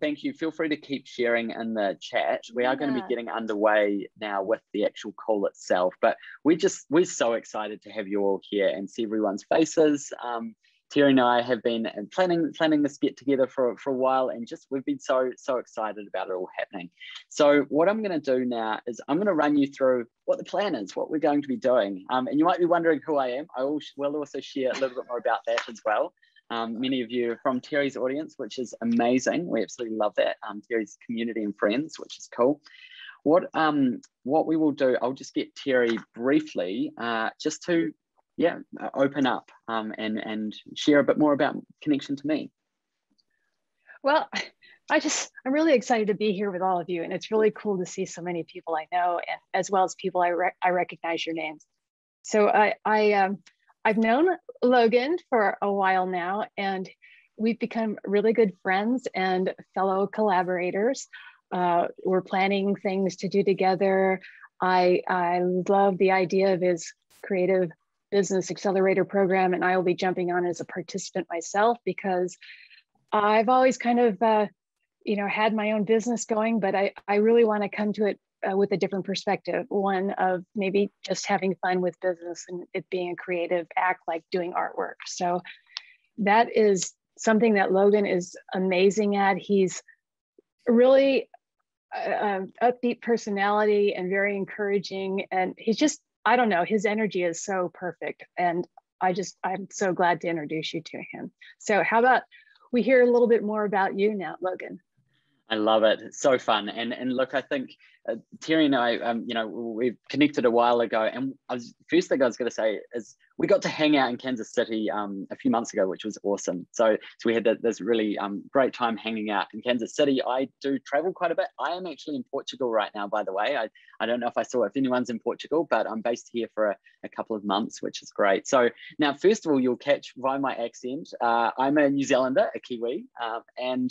thank you. Feel free to keep sharing in the chat. We are yeah. going to be getting underway now with the actual call itself, but we just we're so excited to have you all here and see everyone's faces. Um, Terry and I have been planning planning this get together for, for a while and just we've been so so excited about it all happening. So what I'm going to do now is I'm going to run you through what the plan is, what we're going to be doing. Um, and you might be wondering who I am. I will also share a little bit more about that as well. Um, many of you from Terry's audience, which is amazing. We absolutely love that. Um, Terry's community and friends, which is cool. What um, what we will do, I'll just get Terry briefly uh, just to yeah, uh, open up um, and and share a bit more about connection to me. Well, I just I'm really excited to be here with all of you, and it's really cool to see so many people I know, as well as people I re I recognize your names. So I I um, I've known Logan for a while now, and we've become really good friends and fellow collaborators. Uh, we're planning things to do together. I I love the idea of his creative business accelerator program and I will be jumping on as a participant myself because I've always kind of, uh, you know, had my own business going, but I, I really want to come to it uh, with a different perspective, one of maybe just having fun with business and it being a creative act like doing artwork. So that is something that Logan is amazing at. He's really uh, upbeat personality and very encouraging and he's just I don't know, his energy is so perfect. And I just, I'm so glad to introduce you to him. So, how about we hear a little bit more about you now, Logan? I love it. It's so fun. And and look, I think uh, Terry and I, um, you know, we connected a while ago. And I was first thing I was going to say is we got to hang out in Kansas City um, a few months ago, which was awesome. So so we had this really um, great time hanging out in Kansas City. I do travel quite a bit. I am actually in Portugal right now, by the way. I, I don't know if I saw if anyone's in Portugal, but I'm based here for a, a couple of months, which is great. So now, first of all, you'll catch by my accent. Uh, I'm a New Zealander, a Kiwi, um, and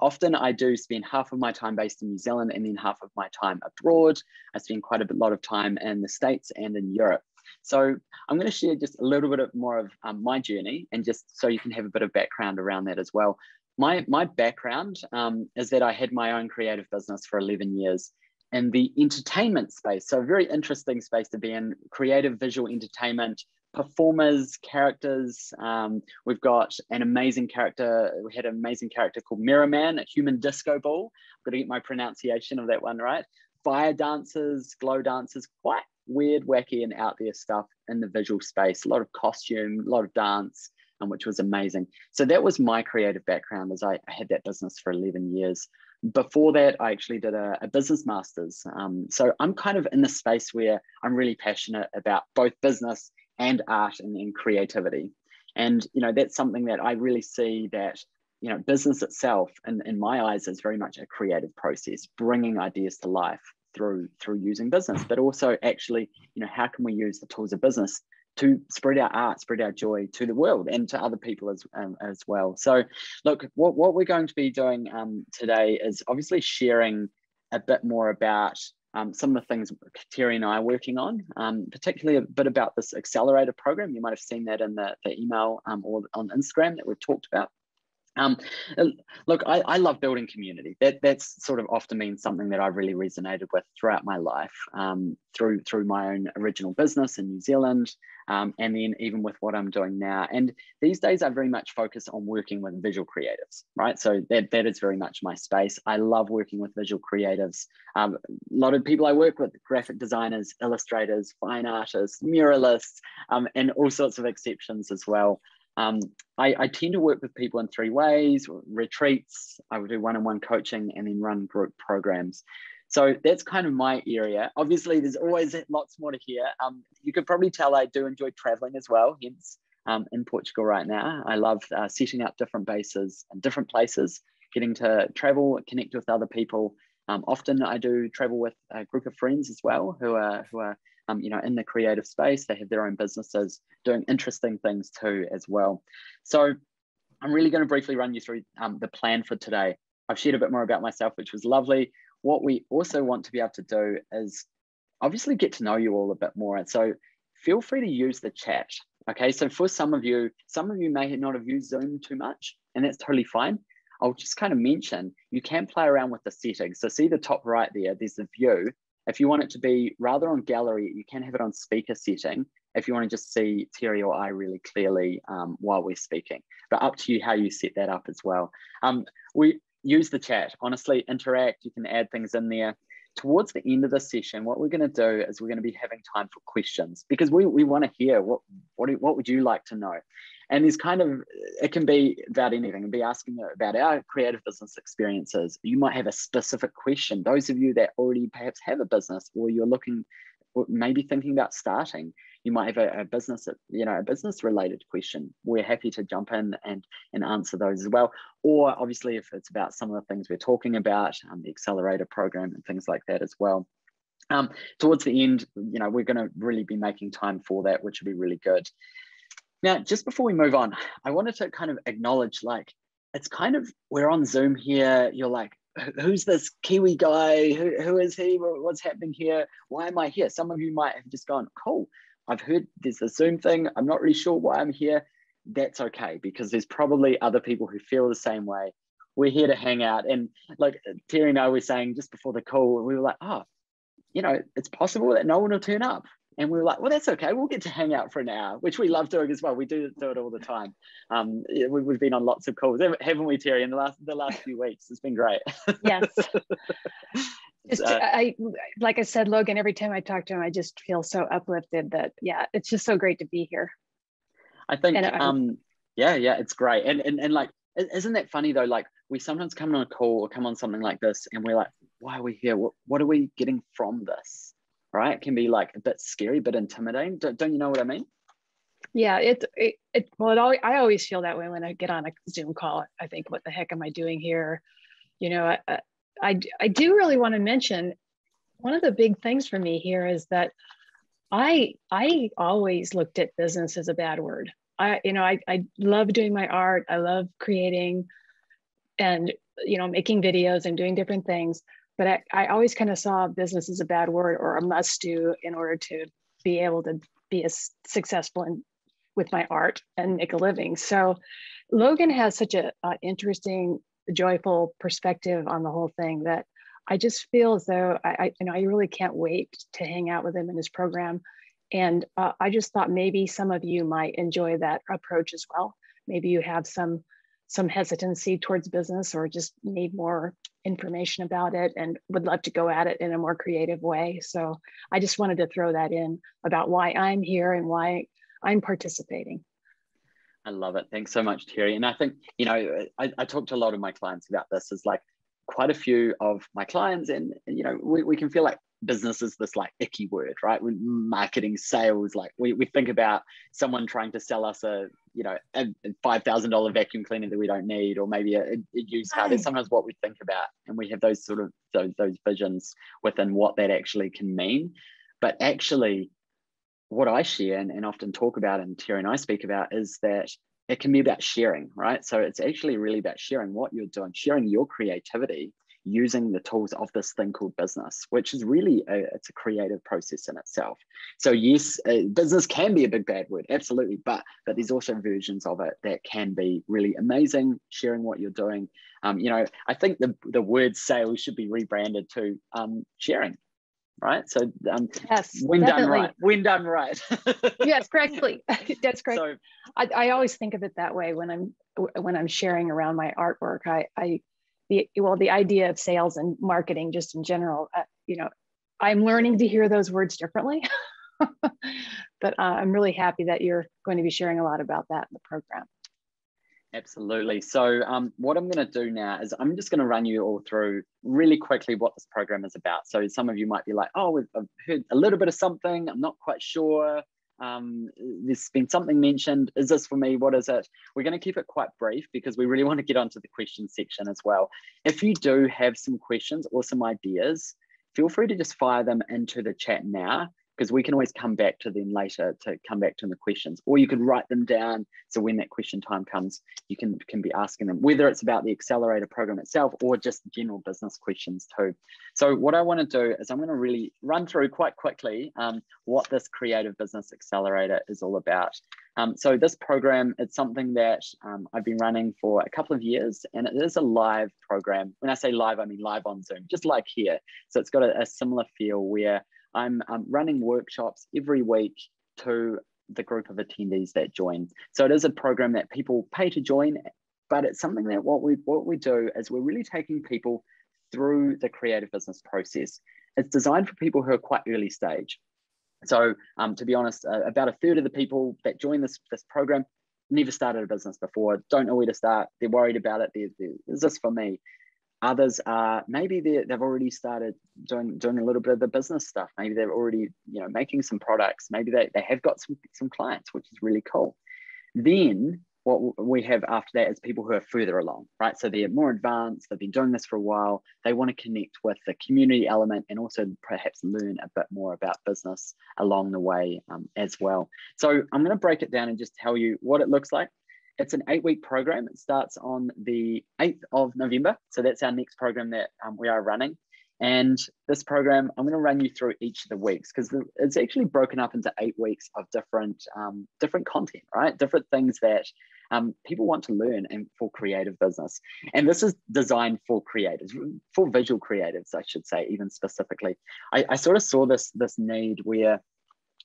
often I do spend half of my time based in New Zealand and then half of my time abroad. I spend quite a lot of time in the States and in Europe. So I'm going to share just a little bit of more of um, my journey and just so you can have a bit of background around that as well. My, my background um, is that I had my own creative business for 11 years in the entertainment space. So a very interesting space to be in, creative visual entertainment, performers, characters. Um, we've got an amazing character. We had an amazing character called Mirror Man, a human disco ball. I've got to get my pronunciation of that one right. Fire dancers, glow dancers, quite weird, wacky, and out there stuff in the visual space. A lot of costume, a lot of dance, um, which was amazing. So that was my creative background as I, I had that business for 11 years. Before that, I actually did a, a business master's. Um, so I'm kind of in the space where I'm really passionate about both business and art and, and creativity. And you know that's something that I really see that you know business itself, in, in my eyes, is very much a creative process, bringing ideas to life through through using business, but also actually you know how can we use the tools of business to spread our art, spread our joy to the world and to other people as, um, as well. So, look, what, what we're going to be doing um, today is obviously sharing a bit more about um, some of the things Terry and I are working on, um, particularly a bit about this accelerator program. You might have seen that in the, the email um, or on Instagram that we've talked about. Um, look, I, I, love building community. That that's sort of often been something that I've really resonated with throughout my life, um, through through my own original business in New Zealand, um, and then even with what I'm doing now. And these days, I very much focus on working with visual creatives, right? So that that is very much my space. I love working with visual creatives. Um, a lot of people I work with: graphic designers, illustrators, fine artists, muralists, um, and all sorts of exceptions as well. Um, I, I, tend to work with people in three ways retreats, I would do one on one coaching, and then run group programs. So that's kind of my area. Obviously, there's always lots more to hear. Um, you could probably tell I do enjoy traveling as well, hence um, in Portugal right now. I love uh, setting up different bases and different places, getting to travel, connect with other people. Um, often I do travel with a group of friends as well who are, who are um, you know, in the creative space. They have their own businesses doing interesting things too as well. So I'm really going to briefly run you through um, the plan for today. I've shared a bit more about myself, which was lovely. What we also want to be able to do is obviously get to know you all a bit more. And so feel free to use the chat. Okay, so for some of you, some of you may not have used Zoom too much, and that's totally fine. I'll just kind of mention you can play around with the settings. So see the top right there, there's the view. If you want it to be rather on gallery, you can have it on speaker setting if you want to just see Terry or I really clearly um, while we're speaking. But up to you how you set that up as well. Um, we use the chat, honestly, interact, you can add things in there. Towards the end of the session, what we're going to do is we're going to be having time for questions because we, we want to hear what, what, what would you like to know? And there's kind of, it can be about anything, and be asking about our creative business experiences. You might have a specific question. Those of you that already perhaps have a business or you're looking, or maybe thinking about starting, you might have a, a, business, you know, a business related question. We're happy to jump in and, and answer those as well. Or obviously, if it's about some of the things we're talking about, um, the accelerator program and things like that as well. Um, towards the end, you know, we're going to really be making time for that, which will be really good. Now, just before we move on, I wanted to kind of acknowledge like, it's kind of, we're on Zoom here. You're like, who's this Kiwi guy? Who, who is he? What's happening here? Why am I here? Some of you might have just gone, cool. I've heard there's a Zoom thing. I'm not really sure why I'm here. That's okay because there's probably other people who feel the same way. We're here to hang out. And like Terry and I were saying just before the call, we were like, oh, you know, it's possible that no one will turn up. And we were like, well, that's okay. We'll get to hang out for an hour, which we love doing as well. We do do it all the time. Um, we've been on lots of calls, haven't we, Terry? In the last the last few weeks, it's been great. Yes. Just, uh, I like I said, Logan. Every time I talk to him, I just feel so uplifted. That yeah, it's just so great to be here. I think, and, um, yeah, yeah, it's great, and and and like, isn't that funny though? Like, we sometimes come on a call or come on something like this, and we're like, why are we here? What what are we getting from this? Right? It can be like a bit scary, but intimidating. Don't, don't you know what I mean? Yeah, it, it, it well, it always, I always feel that way when I get on a Zoom call. I think, what the heck am I doing here? You know, I, I, I do really want to mention one of the big things for me here is that I I always looked at business as a bad word. I you know I I love doing my art. I love creating and you know making videos and doing different things. But I, I always kind of saw business as a bad word or a must do in order to be able to be as successful in, with my art and make a living. So Logan has such a, a interesting joyful perspective on the whole thing that I just feel as though I, I you know I really can't wait to hang out with him in his program, and uh, I just thought maybe some of you might enjoy that approach as well. Maybe you have some some hesitancy towards business or just need more information about it and would love to go at it in a more creative way. So I just wanted to throw that in about why I'm here and why I'm participating. I love it. Thanks so much, Terry. And I think, you know, I, I talk to a lot of my clients about this is like quite a few of my clients and, you know, we, we can feel like business is this like icky word, right? When marketing, sales, like we, we think about someone trying to sell us a, you know, a $5,000 vacuum cleaner that we don't need, or maybe a, a used car. That's sometimes what we think about. And we have those sort of, those, those visions within what that actually can mean. But actually what I share and, and often talk about and Terry and I speak about is that it can be about sharing, right? So it's actually really about sharing what you're doing, sharing your creativity using the tools of this thing called business, which is really a, it's a creative process in itself. So yes, uh, business can be a big bad word, absolutely, but but there's also versions of it that can be really amazing. Sharing what you're doing, um, you know, I think the the word sales should be rebranded to um, sharing right? So um, yes, when definitely. done right, when done right. yes, correctly. That's correct. So, I, I always think of it that way when I'm when I'm sharing around my artwork. I, I the well, the idea of sales and marketing, just in general, uh, you know, I'm learning to hear those words differently. but uh, I'm really happy that you're going to be sharing a lot about that in the program. Absolutely. So, um, what I'm going to do now is I'm just going to run you all through really quickly what this program is about. So, some of you might be like, oh, I've heard a little bit of something, I'm not quite sure. Um, there's been something mentioned. Is this for me? What is it? We're going to keep it quite brief because we really want to get onto the question section as well. If you do have some questions or some ideas, feel free to just fire them into the chat now because we can always come back to them later to come back to the questions or you could write them down so when that question time comes you can can be asking them whether it's about the accelerator program itself or just general business questions too so what i want to do is i'm going to really run through quite quickly um, what this creative business accelerator is all about Um, so this program, it's something that um, I've been running for a couple of years and it is a live program. When I say live, I mean live on Zoom, just like here. So it's got a, a similar feel where I'm, running workshops every week to the group of attendees that join. So it is a program that people pay to join, but it's something that what we what we do is we're really taking people through the creative business process. It's designed for people who are quite early stage. So um, to be honest, uh, about a third of the people that join this, this program never started a business before, don't know where to start, they're worried about it, they're, they're, is this for me? Others are maybe they've already started doing, doing a little bit of the business stuff. Maybe they're already you know making some products. Maybe they, they have got some, some clients, which is really cool. Then what we have after that is people who are further along, right? So they're more advanced, they've been doing this for a while, they want to connect with the community element and also perhaps learn a bit more about business along the way um, as well. So I'm going to break it down and just tell you what it looks like. It's an eight week program. It starts on the 8th of November. So that's our next program that um, we are running. And this program, I'm going to run you through each of the weeks because it's actually broken up into eight weeks of different um, different content, right? Different things that um, people want to learn and for creative business. And this is designed for creatives, for visual creatives, I should say, even specifically. I, I sort of saw this this need where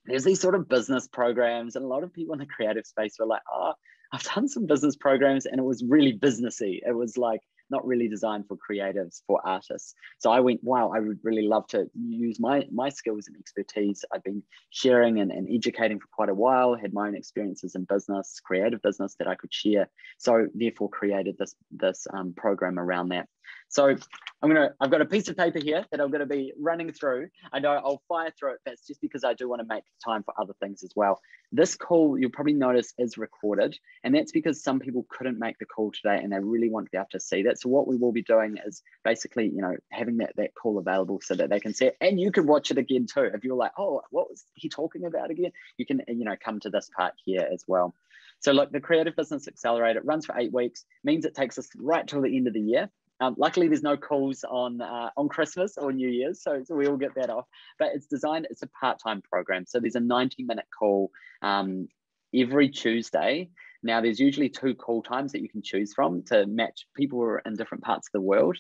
there's these sort of business programs, and a lot of people in the creative space were like, "Oh, I've done some business programs, and it was really businessy. It was like." not really designed for creatives, for artists. So I went, wow, I would really love to use my, my skills and expertise. I've been sharing and, and educating for quite a while, had my own experiences in business, creative business that I could share. So therefore created this, this um, program around that. So I'm gonna, I've got a piece of paper here that I'm gonna be running through. I know I'll fire through it, but it's just because I do wanna make time for other things as well. This call, you'll probably notice is recorded, and that's because some people couldn't make the call today and they really want to be able to see that. So what we will be doing is basically, you know, having that, that call available so that they can see it. And you can watch it again too. If you're like, oh, what was he talking about again? You can, you know, come to this part here as well. So look, the Creative Business Accelerator runs for eight weeks, means it takes us right till the end of the year. Um, luckily, there's no calls on uh, on Christmas or New Year's, so, so we all get that off. But it's designed; it's a part-time program, so there's a 90-minute call um, every Tuesday. Now, there's usually two call times that you can choose from to match people who are in different parts of the world.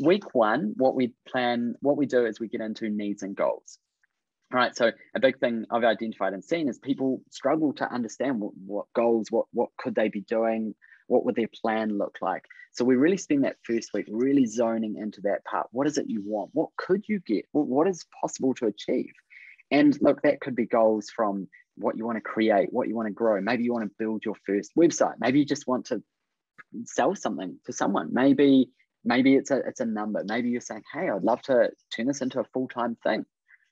Week one, what we plan, what we do is we get into needs and goals. All right, so a big thing I've identified and seen is people struggle to understand what, what goals, what what could they be doing, what would their plan look like? So we really spend that first week really zoning into that part. What is it you want? What could you get? What is possible to achieve? And look, that could be goals from what you want to create, what you want to grow. Maybe you want to build your first website. Maybe you just want to sell something to someone. Maybe maybe it's a it's a number. Maybe you're saying, hey, I'd love to turn this into a full time thing.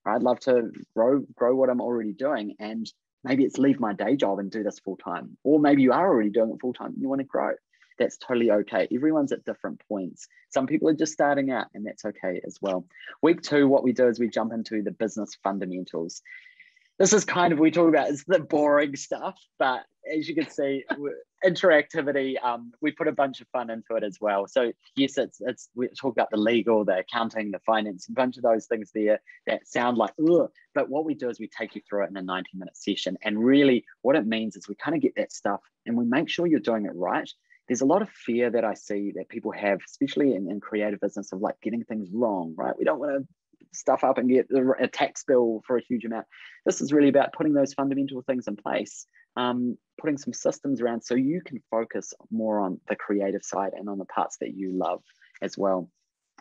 I'd love to grow grow what I'm already doing and maybe it's leave my day job and do this full time or maybe you are already doing it full time and you want to grow. That's totally okay. Everyone's at different points. Some people are just starting out and that's okay as well. Week two what we do is we jump into the business fundamentals. This is kind of we talk about it's the boring stuff but as you can see interactivity um, we put a bunch of fun into it as well so yes it's it's we talk about the legal the accounting the finance a bunch of those things there that sound like Ugh. but what we do is we take you through it in a 90 minute session and really what it means is we kind of get that stuff and we make sure you're doing it right there's a lot of fear that I see that people have, especially in, in creative business, of like getting things wrong, right? We don't want to stuff up and get a tax bill for a huge amount. This is really about putting those fundamental things in place, um, putting some systems around so you can focus more on the creative side and on the parts that you love as well.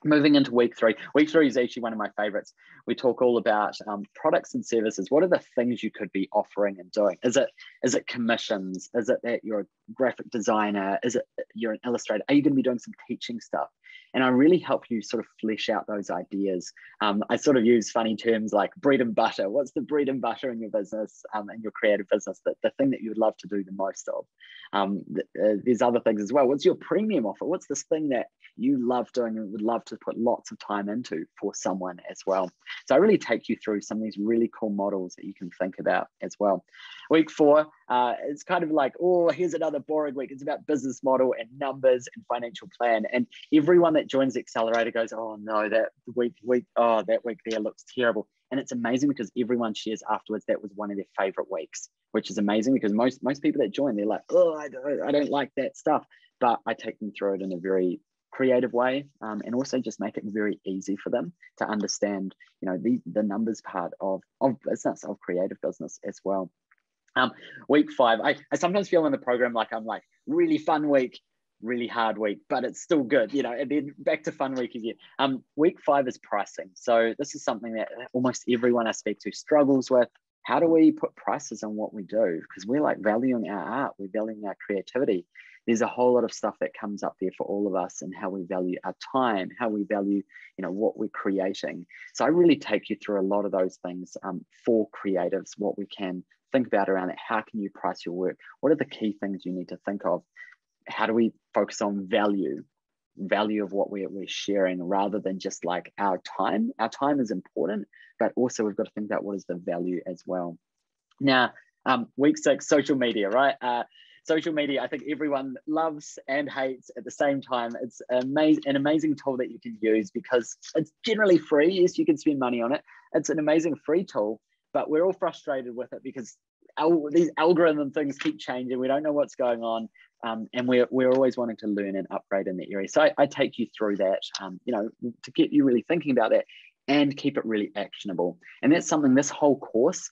Moving into week three week three is actually one of my favorites. We talk all about um, products and services. What are the things you could be offering and doing? Is it is it commissions? Is it that you're a graphic designer? Is it you're an illustrator? Are you going to be doing some teaching stuff and I really help you sort of flesh out those ideas. Um, I sort of use funny terms like bread and butter. What's the bread and butter in your business, um, your creative business, the, the thing that you would love to do the most of? Um, uh, there's other things as well. What's your premium offer? What's this thing that you love doing and would love to put lots of time into for someone as well? So I really take you through some of these really cool models that you can think about as well. Week four, uh, it's kind of like, oh, here's another boring week. It's about business model and numbers and financial plan. And everyone everyone that joins the accelerator goes, oh no, that week, week, oh, that week there looks terrible. And it's amazing because everyone shares afterwards that was one of their favorite weeks, which is amazing because most most people that join, they're like, oh, I don't, I don't like that stuff. But I take them through it in a very creative way um, and also just make it very easy for them to understand you know the, the numbers part of, of business of creative business as well um, week five I, I sometimes feel in the program like i'm like really fun week really hard week but it's still good you know and then back to fun week again um, week five is pricing so this is something that almost everyone i speak to struggles with how do we put prices on what we do because we're like valuing our art we're valuing our creativity there's a whole lot of stuff that comes up there for all of us and how we value our time, how we value, you know, what we're creating. So I really take you through a lot of those things um, for creatives, what we can think about around it. How can you price your work? What are the key things you need to think of? How do we focus on value? value of what we're, we're sharing rather than just like our time our time is important but also we've got to think about what is the value as well now um, week six social media right uh, social media, I think everyone loves and hates at the same time. It's amazing, an amazing tool that you can use because it's generally free. Yes, you can spend money on it. It's an amazing free tool, but we're all frustrated with it because al- these algorithm things keep changing. We don't know what's going on. Um, and we're, we're always wanting to learn and upgrade in that area. So I, I take you through that, um, you know, to get you really thinking about that and keep it really actionable. And that's something this whole course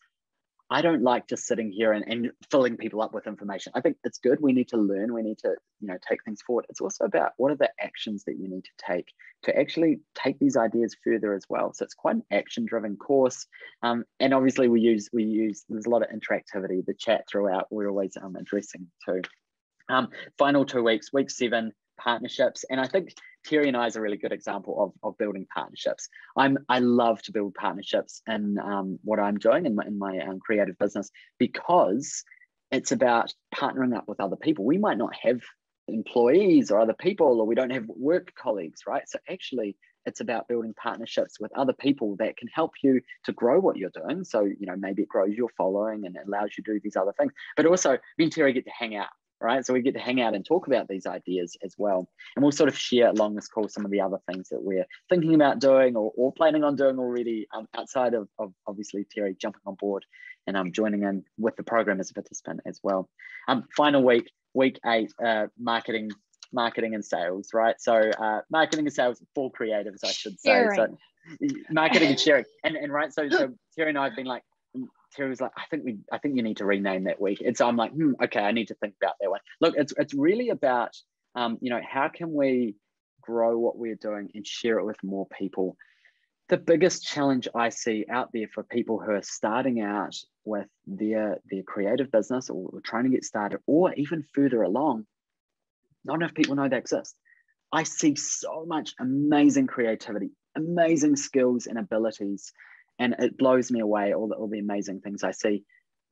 I don't like just sitting here and, and filling people up with information. I think it's good. We need to learn. We need to, you know, take things forward. It's also about what are the actions that you need to take to actually take these ideas further as well. So it's quite an action-driven course. Um, and obviously we use we use there's a lot of interactivity. The chat throughout we're always um, addressing too. Um, final two weeks, week seven, partnerships. And I think Terry and I is a really good example of, of building partnerships. I'm I love to build partnerships in um, what I'm doing in my, in my um, creative business because it's about partnering up with other people. We might not have employees or other people, or we don't have work colleagues, right? So actually, it's about building partnerships with other people that can help you to grow what you're doing. So you know maybe it grows your following and allows you to do these other things. But also, me and Terry get to hang out right? So we get to hang out and talk about these ideas as well. And we'll sort of share along this call some of the other things that we're thinking about doing or, or planning on doing already um, outside of, of, obviously Terry jumping on board and um, joining in with the program as a participant as well. Um, final week, week eight, uh, marketing marketing and sales, right? So uh, marketing and sales for creatives, I should say. Sharing. So marketing and sharing. And, and right, so, so Terry and I have been like, Terry was like, I think we, I think you need to rename that week. And so I'm like, hmm, okay, I need to think about that one. Look, it's it's really about, um, you know, how can we grow what we're doing and share it with more people. The biggest challenge I see out there for people who are starting out with their their creative business or trying to get started, or even further along, not enough people know they exist. I see so much amazing creativity, amazing skills and abilities and it blows me away all the, all the amazing things I see.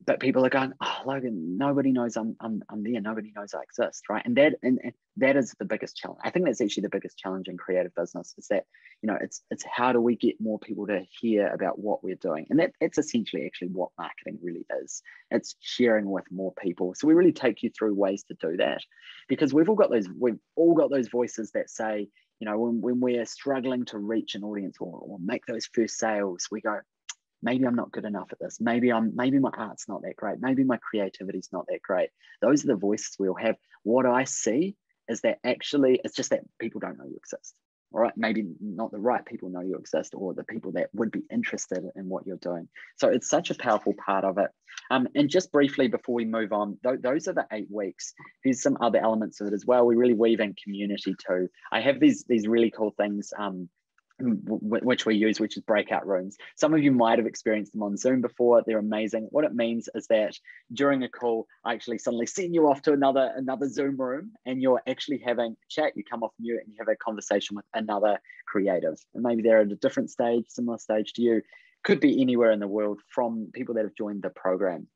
But people are going, oh, Logan, nobody knows I'm, I'm, I'm there. Nobody knows I exist, right? And that and, and that is the biggest challenge. I think that's actually the biggest challenge in creative business is that you know it's it's how do we get more people to hear about what we're doing, and that that's essentially actually what marketing really is. It's sharing with more people. So we really take you through ways to do that, because we've all got those we've all got those voices that say you know, when, when we're struggling to reach an audience or, or make those first sales, we go, maybe I'm not good enough at this. Maybe I'm maybe my art's not that great. Maybe my creativity's not that great. Those are the voices we'll have. What I see is that actually it's just that people don't know you exist all right, maybe not the right people know you exist or the people that would be interested in what you're doing. So it's such a powerful part of it. Um, and just briefly before we move on, th- those are the eight weeks. There's some other elements of it as well. We really weave in community too. I have these these really cool things. Um, which we use, which is breakout rooms. Some of you might have experienced them on Zoom before. They're amazing. What it means is that during a call, I actually suddenly send you off to another another Zoom room, and you're actually having a chat. You come off mute and you have a conversation with another creative, and maybe they're at a different stage, similar stage to you. Could be anywhere in the world from people that have joined the program.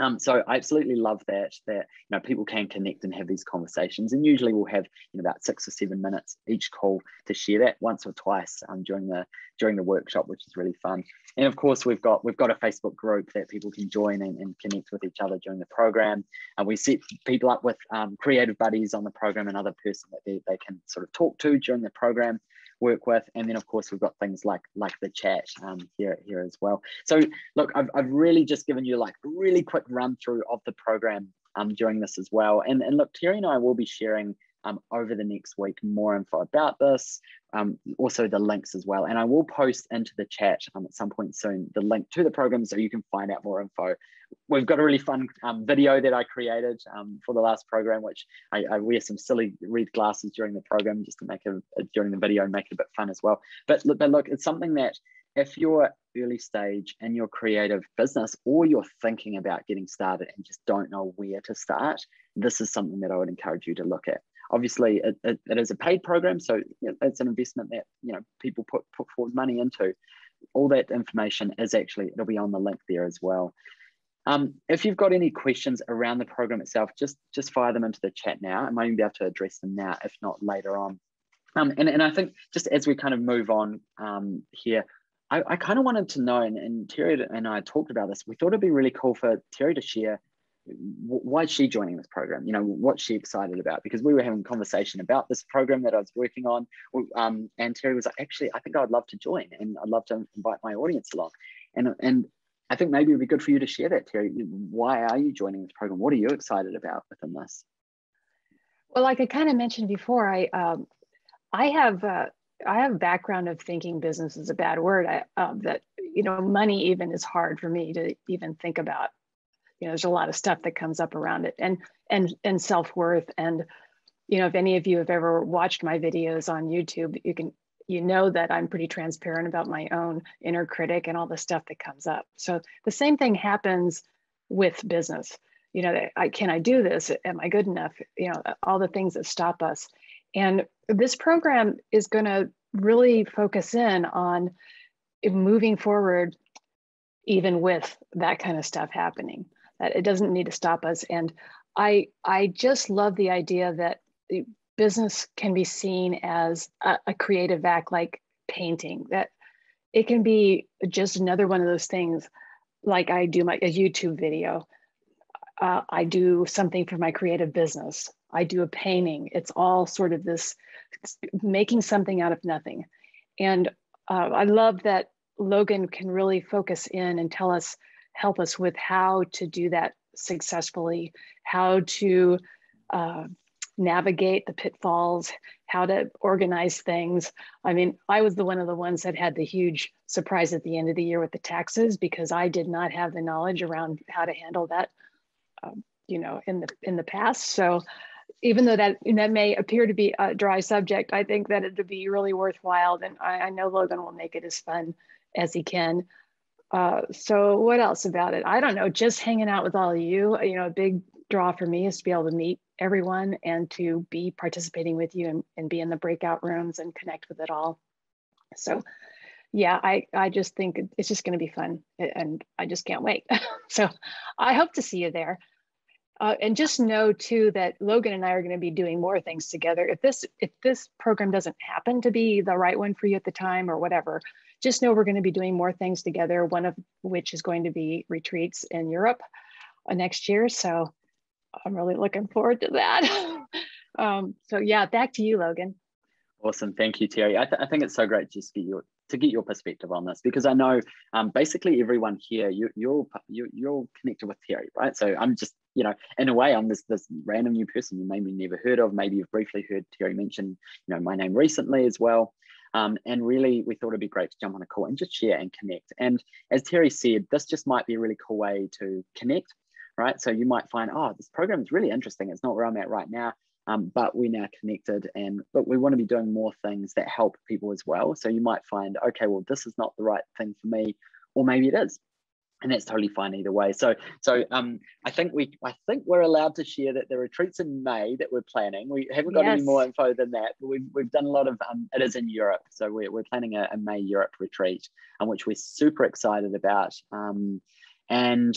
Um, so I absolutely love that that you know people can connect and have these conversations, and usually we'll have you know about six or seven minutes each call to share that once or twice um, during the during the workshop, which is really fun. And of course, we've got we've got a Facebook group that people can join and, and connect with each other during the program, and we set people up with um, creative buddies on the program, another person that they, they can sort of talk to during the program work with. And then of course we've got things like like the chat um, here, here as well. So look, I've, I've really just given you like really quick run through of the program um, during this as well. And, and look, Terry and I will be sharing um, over the next week more info about this, um, also the links as well. And I will post into the chat um, at some point soon the link to the program so you can find out more info. We've got a really fun um, video that I created um, for the last program, which I, I, wear some silly red glasses during the program just to make it during the video and make it a bit fun as well. But, but look, it's something that if you're early stage in your creative business or you're thinking about getting started and just don't know where to start, this is something that I would encourage you to look at. Obviously, it, it, it is a paid program, so it's an investment that you know people put put forward money into. All that information is actually it'll be on the link there as well. Um, if you've got any questions around the program itself, just just fire them into the chat now. I might even be able to address them now, if not later on. Um, and, and I think just as we kind of move on um, here, I, I kind of wanted to know, and, and Terry and I talked about this. We thought it'd be really cool for Terry to share why is she joining this program? You know, what's she excited about? Because we were having a conversation about this program that I was working on. Um, and Terry was like, actually, I think I'd love to join and I'd love to invite my audience along. And, and I think maybe it'd be good for you to share that, Terry. Why are you joining this program? What are you excited about within this? Well, like I kind of mentioned before, I um, I have uh, I have a background of thinking business is a bad word. I, um, that you know, money even is hard for me to even think about you know there's a lot of stuff that comes up around it and and and self-worth and you know if any of you have ever watched my videos on youtube you can you know that i'm pretty transparent about my own inner critic and all the stuff that comes up. So the same thing happens with business. You know I, can i do this? Am i good enough? You know all the things that stop us. And this program is going to really focus in on moving forward even with that kind of stuff happening that it doesn't need to stop us. And I I just love the idea that business can be seen as a, a creative act like painting, that it can be just another one of those things like I do my a YouTube video. Uh, I do something for my creative business. I do a painting. It's all sort of this making something out of nothing. And uh, I love that Logan can really focus in and tell us help us with how to do that successfully, how to uh, navigate the pitfalls, how to organize things. I mean, I was the one of the ones that had the huge surprise at the end of the year with the taxes because I did not have the knowledge around how to handle that, um, you know, in the in the past. So even though that that may appear to be a dry subject, I think that it'd be really worthwhile. And I, I know Logan will make it as fun as he can. Uh, so what else about it? I don't know. Just hanging out with all of you. You know, a big draw for me is to be able to meet everyone and to be participating with you and, and be in the breakout rooms and connect with it all. So yeah, I, I just think it's just going to be fun and I just can't wait. so I hope to see you there. Uh, and just know too that Logan and I are going to be doing more things together. If this if this program doesn't happen to be the right one for you at the time or whatever, just know we're going to be doing more things together, one of which is going to be retreats in Europe uh, next year. So I'm really looking forward to that. um, so yeah, back to you, Logan. Awesome, thank you, Terry. I, th- I think it's so great just get your to get your perspective on this because I know um, basically everyone here you, you're you, you're connected with Terry, right? So I'm just you know in a way I'm this this random new person you maybe never heard of. Maybe you've briefly heard Terry mention you know my name recently as well. Um, and really, we thought it'd be great to jump on a call and just share and connect. And as Terry said, this just might be a really cool way to connect, right? So you might find, oh, this program is really interesting. It's not where I'm at right now, um, but we're now connected. And but we want to be doing more things that help people as well. So you might find, okay, well, this is not the right thing for me, or maybe it is and that's totally fine either way. So, so um, I think we, I think we're allowed to share that the retreats in May that we're planning. We haven't got yes. any more info than that, but we've, we've done a lot of. Um, it is in Europe, so we're, we're planning a, a May Europe retreat, um, which we're super excited about. Um, and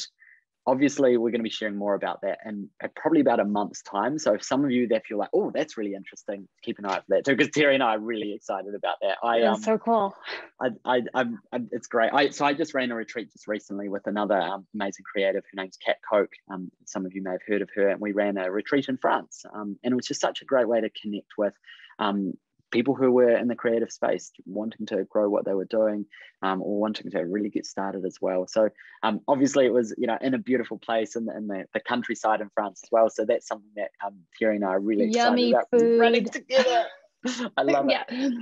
obviously we're going to be sharing more about that in probably about a month's time. So if some of you that feel like oh that's really interesting keep an eye out for that too because terry and i are really excited about that. I am um, so cool. I, I I'm, I'm, it's great. I so i just ran a retreat just recently with another um, amazing creative her name's kat koch. Um, some of you may have heard of her and we ran a retreat in france. Um, and it was just such a great way to connect with um, people who were in the creative space wanting to grow what they were doing um, or wanting to really get started as well. So um, obviously it was you know in a beautiful place in the, in the, the countryside in france as well. So that's something that um, Terry and I are really Yummy excited food. about. Running together. I love yeah. it.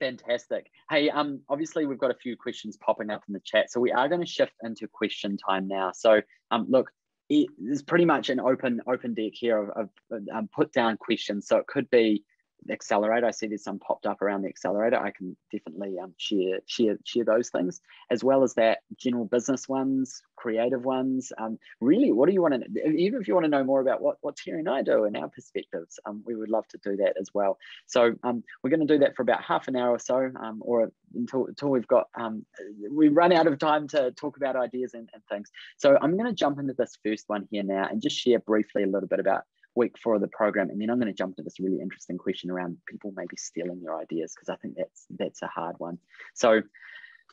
Fantastic. Hey um obviously we've got a few questions popping up in the chat so we are going to shift into question time now. So um look it's pretty much an open open deck here of, of um, put down questions. So it could be accelerator. I see there's some popped up around the accelerator. I can definitely um, share share share those things as well as that general business ones, creative ones. Um, really, what do you want to? Even if you want to know more about what what Terry and I do and our perspectives, um, we would love to do that as well. So um, we're going to do that for about half an hour or so, um, or until until we've got um, we run out of time to talk about ideas and, and things. So I'm going to jump into this first one here now and just share briefly a little bit about week four of the program, and then I'm going to jump to this really interesting question around people maybe stealing your ideas because I think that's that's a hard one. So,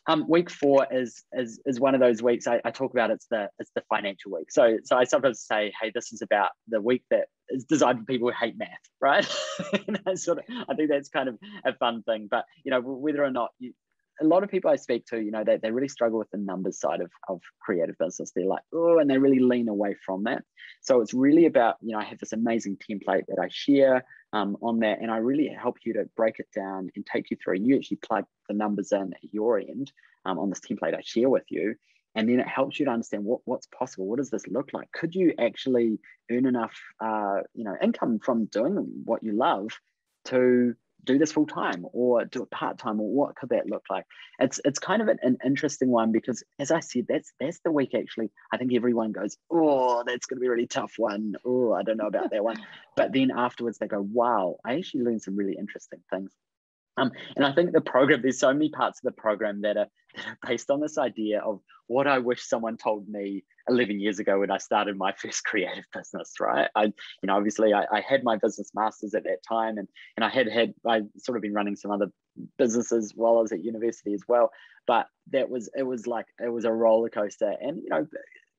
um, week four is is is one of those weeks I, I talk about. It's the it's the financial week. So so I sometimes say, hey, this is about the week that is designed for people who hate math, right? sort of I think that's kind of a fun thing. But you know whether or not you, a lot of people I speak to, you know, they, they really struggle with the numbers side of, of creative business. They're like, oh, and they really lean away from that. So it's really about, you know, I have this amazing template that I share um, on that, and I really help you to break it down and take you through. And you actually plug the numbers in at your end um, on this template I share with you. And then it helps you to understand what, what's possible. What does this look like? Could you actually earn enough, uh, you know, income from doing what you love to do this full time or do it part time or what could that look like? It's it's kind of an, an, interesting one because as I said, that's that's the week actually. I think everyone goes, oh, that's going to be a really tough one. Oh, I don't know about that one. But then afterwards they go, wow, I actually learned some really interesting things. Um, and I think the program, there's so many parts of the program that are, that are based on this idea of what I wish someone told me 11 years ago when I started my first creative business, right? I, you know, obviously I, I had my business masters at that time and, and I had had, I sort of been running some other businesses while I was at university as well. But that was, it was like, it was a roller coaster. And, you know,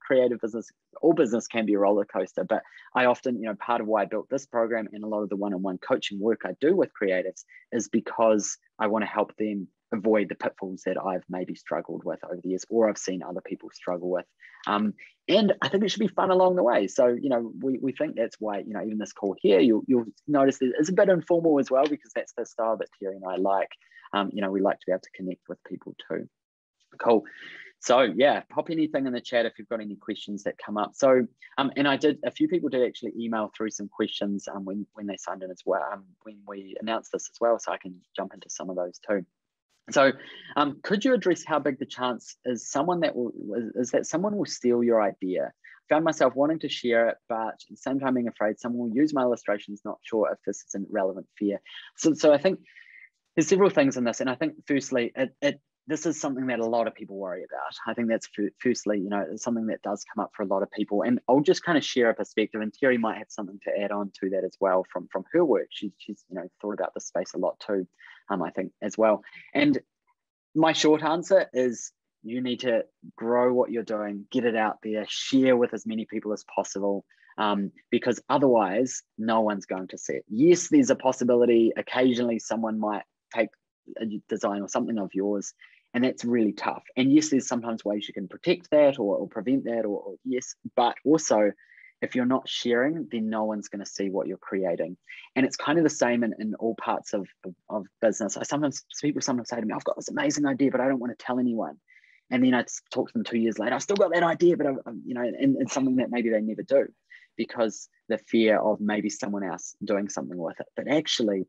creative business, all business can be a roller coaster. But I often, you know, part of why I built this program and a lot of the one on one coaching work I do with creatives is because I want to help them avoid the pitfalls that I've maybe struggled with over the years or I've seen other people struggle with. Um, and I think it should be fun along the way. So, you know, we, we think that's why, you know, even this call here, you'll, you'll notice that it's a bit informal as well, because that's the style that Terry and I like. Um, you know, we like to be able to connect with people too. Cool so yeah, pop anything in the chat if you've got any questions that come up. So, um, and I did, a few people did actually email through some questions um, when, when they signed in as well, um, when we announced this as well, so I can jump into some of those too. So, um, could you address how big the chance is someone that will, is that someone will steal your idea? I found myself wanting to share it, but at the same time being afraid someone will use my illustrations, not sure if this is a relevant fear. So, so I think there's several things in this, and I think firstly, it, it this is something that a lot of people worry about. I think that's firstly, you know, something that does come up for a lot of people. And I'll just kind of share a perspective, and Terry might have something to add on to that as well from from her work. She, she's you know thought about this space a lot too, um, I think as well. And my short answer is you need to grow what you're doing, get it out there, share with as many people as possible. Um, because otherwise, no one's going to see it. Yes, there's a possibility occasionally someone might take a design or something of yours and that's really tough and yes there's sometimes ways you can protect that or, or prevent that or, or, yes but also if you're not sharing then no one's going to see what you're creating and it's kind of the same in, in all parts of, of, business i sometimes people sometimes say to me i've got this amazing idea but i don't want to tell anyone and then i talk to them two years later i've still got that idea but i you know and it's something that maybe they never do because the fear of maybe someone else doing something with it but actually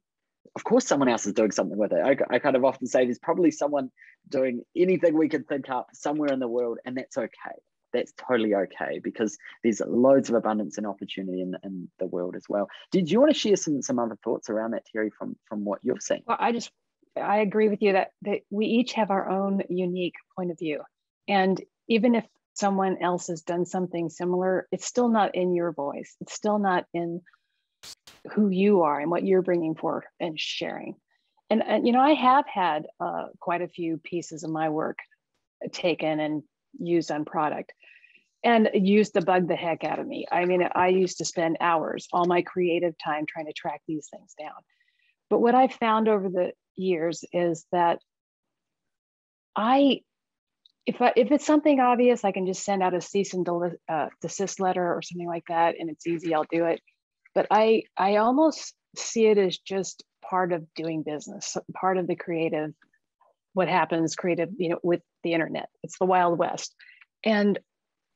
of course someone else is doing something with it. I, I, kind of often say there's probably someone doing anything we can think up somewhere in the world, and that's okay. That's totally okay because there's loads of abundance and opportunity in, in the world as well. Did you want to share some some other thoughts around that, Terry, from from what you've seen? Well, I just I agree with you that that we each have our own unique point of view, and even if someone else has done something similar, it's still not in your voice. It's still not in who you are and what you're bringing forward and sharing. And, and you know, I have had uh, quite a few pieces of my work taken and used on product and used to bug the heck out of me. I mean, I used to spend hours, all my creative time trying to track these things down. But what I've found over the years is that I, if I, if it's something obvious, I can just send out a cease and uh, desist letter or something like that, and it's easy. I'll do it. But I, I almost see it as just part of doing business, part of the creative, what happens creative, you know, with the internet. It's the wild west, and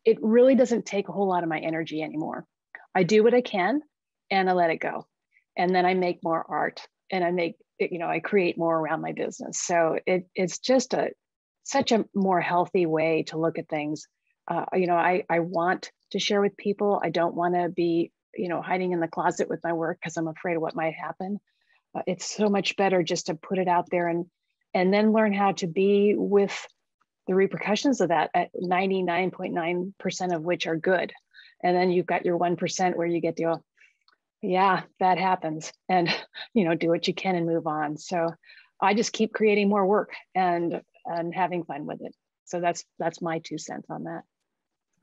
it really doesn't take a whole lot of my energy anymore. I do what I can, and I let it go, and then I make more art, and I make, you know, I create more around my business. So it, it's just a such a more healthy way to look at things. Uh, you know, I, I want to share with people. I don't want to be, you know, hiding in the closet with my work because I'm afraid of what might happen. Uh, it's so much better just to put it out there and and then learn how to be with the repercussions of that at 99.9% of which are good. And then you've got your 1% where you get to oh, go, yeah, that happens. And, you know, do what you can and move on. So I just keep creating more work and and having fun with it. So that's that's my two cents on that.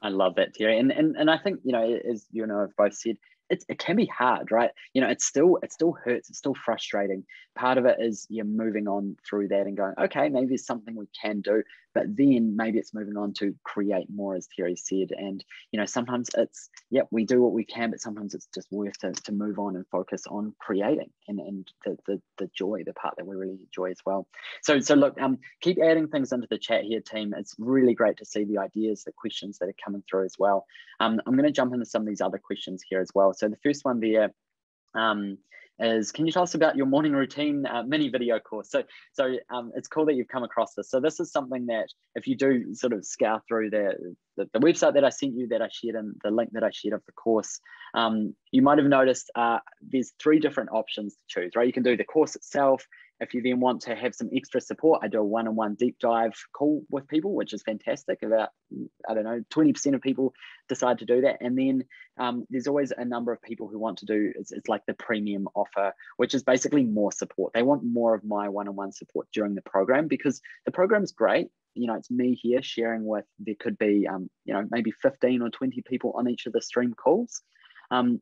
I love that, Terry. And and and I think, you know, as you and I have both said, it's, it can be hard, right? You know, it's still it still hurts. It's still frustrating. Part of it is you're moving on through that and going, okay, maybe there's something we can do, but then maybe it's moving on to create more, as Terry said. And you know, sometimes it's yep, we do what we can, but sometimes it's just worth to, to move on and focus on creating and and the, the the joy, the part that we really enjoy as well. So so look, um, keep adding things into the chat here, team. It's really great to see the ideas, the questions that are coming through as well. Um, I'm going to jump into some of these other questions here as well. So the first one there um, is, can you tell us about your morning routine uh, mini video course? So, so um, it's cool that you've come across this. So this is something that if you do sort of scour through the, the, the website that I sent you, that I shared and the link that I shared of the course, um, you might have noticed uh, there's three different options to choose, right? You can do the course itself, if you then want to have some extra support, I do a one on one deep dive call with people, which is fantastic. About, I don't know, 20% of people decide to do that. And then um, there's always a number of people who want to do it's, it's like the premium offer, which is basically more support. They want more of my one on one support during the program because the program's great you know, it's me here sharing with, there could be, um, you know, maybe 15 or 20 people on each of the stream calls. Um,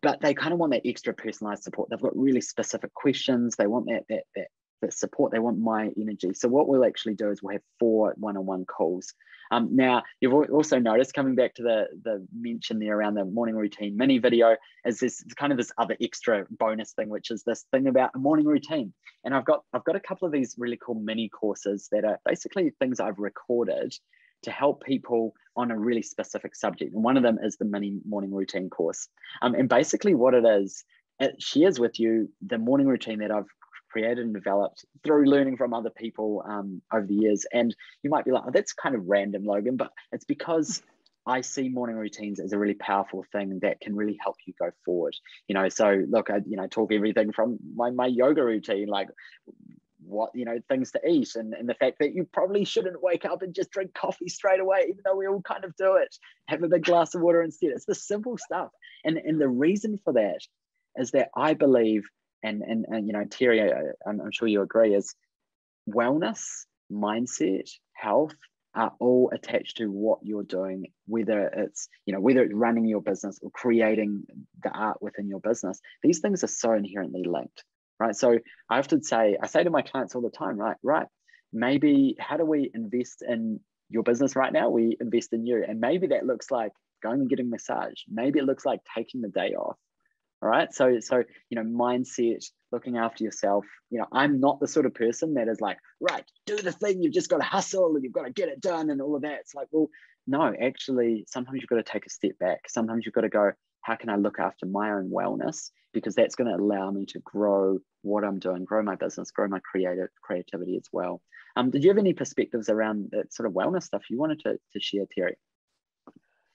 but they kind of want that extra personalized support. They've got really specific questions. They want that that that, that support. They want my energy. So what we'll actually do is we'll have four one-on-one calls. Um, now you've also noticed coming back to the the mention there around the morning routine mini video is this kind of this other extra bonus thing, which is this thing about a morning routine. And I've got I've got a couple of these really cool mini courses that are basically things I've recorded to help people on a really specific subject. And one of them is the mini morning routine course. Um, and basically, what it is, it shares with you the morning routine that I've created and developed through learning from other people um, over the years. And you might be like, oh, that's kind of random, Logan, but it's because I see morning routines as a really powerful thing that can really help you go forward. You know, so look, I you know talk everything from my my yoga routine, like what you know things to eat and, and the fact that you probably shouldn't wake up and just drink coffee straight away even though we all kind of do it. Have a big glass of water instead. It's the simple stuff. And and the reason for that is that i believe and and, and you know terry I'm, I'm sure you agree is wellness mindset health are all attached to what you're doing whether it's you know whether it's running your business or creating the art within your business. These things are so inherently linked right? So I often say, I say to my clients all the time, right, right, maybe how do we invest in your business right now? We invest in you. And maybe that looks like going and getting a massage. Maybe it looks like taking the day off. All right. So, so, you know, mindset, looking after yourself. You know, I'm not the sort of person that is like, right, do the thing. You've just got to hustle and you've got to get it done and all of that. It's like, well, no, actually, sometimes you've got to take a step back. Sometimes you've got to go, how can I look after my own wellness? Because that's going to allow me to grow what I'm doing, grow my business, grow my creative creativity as well. Um, did you have any perspectives around that sort of wellness stuff you wanted to, to share, Terry?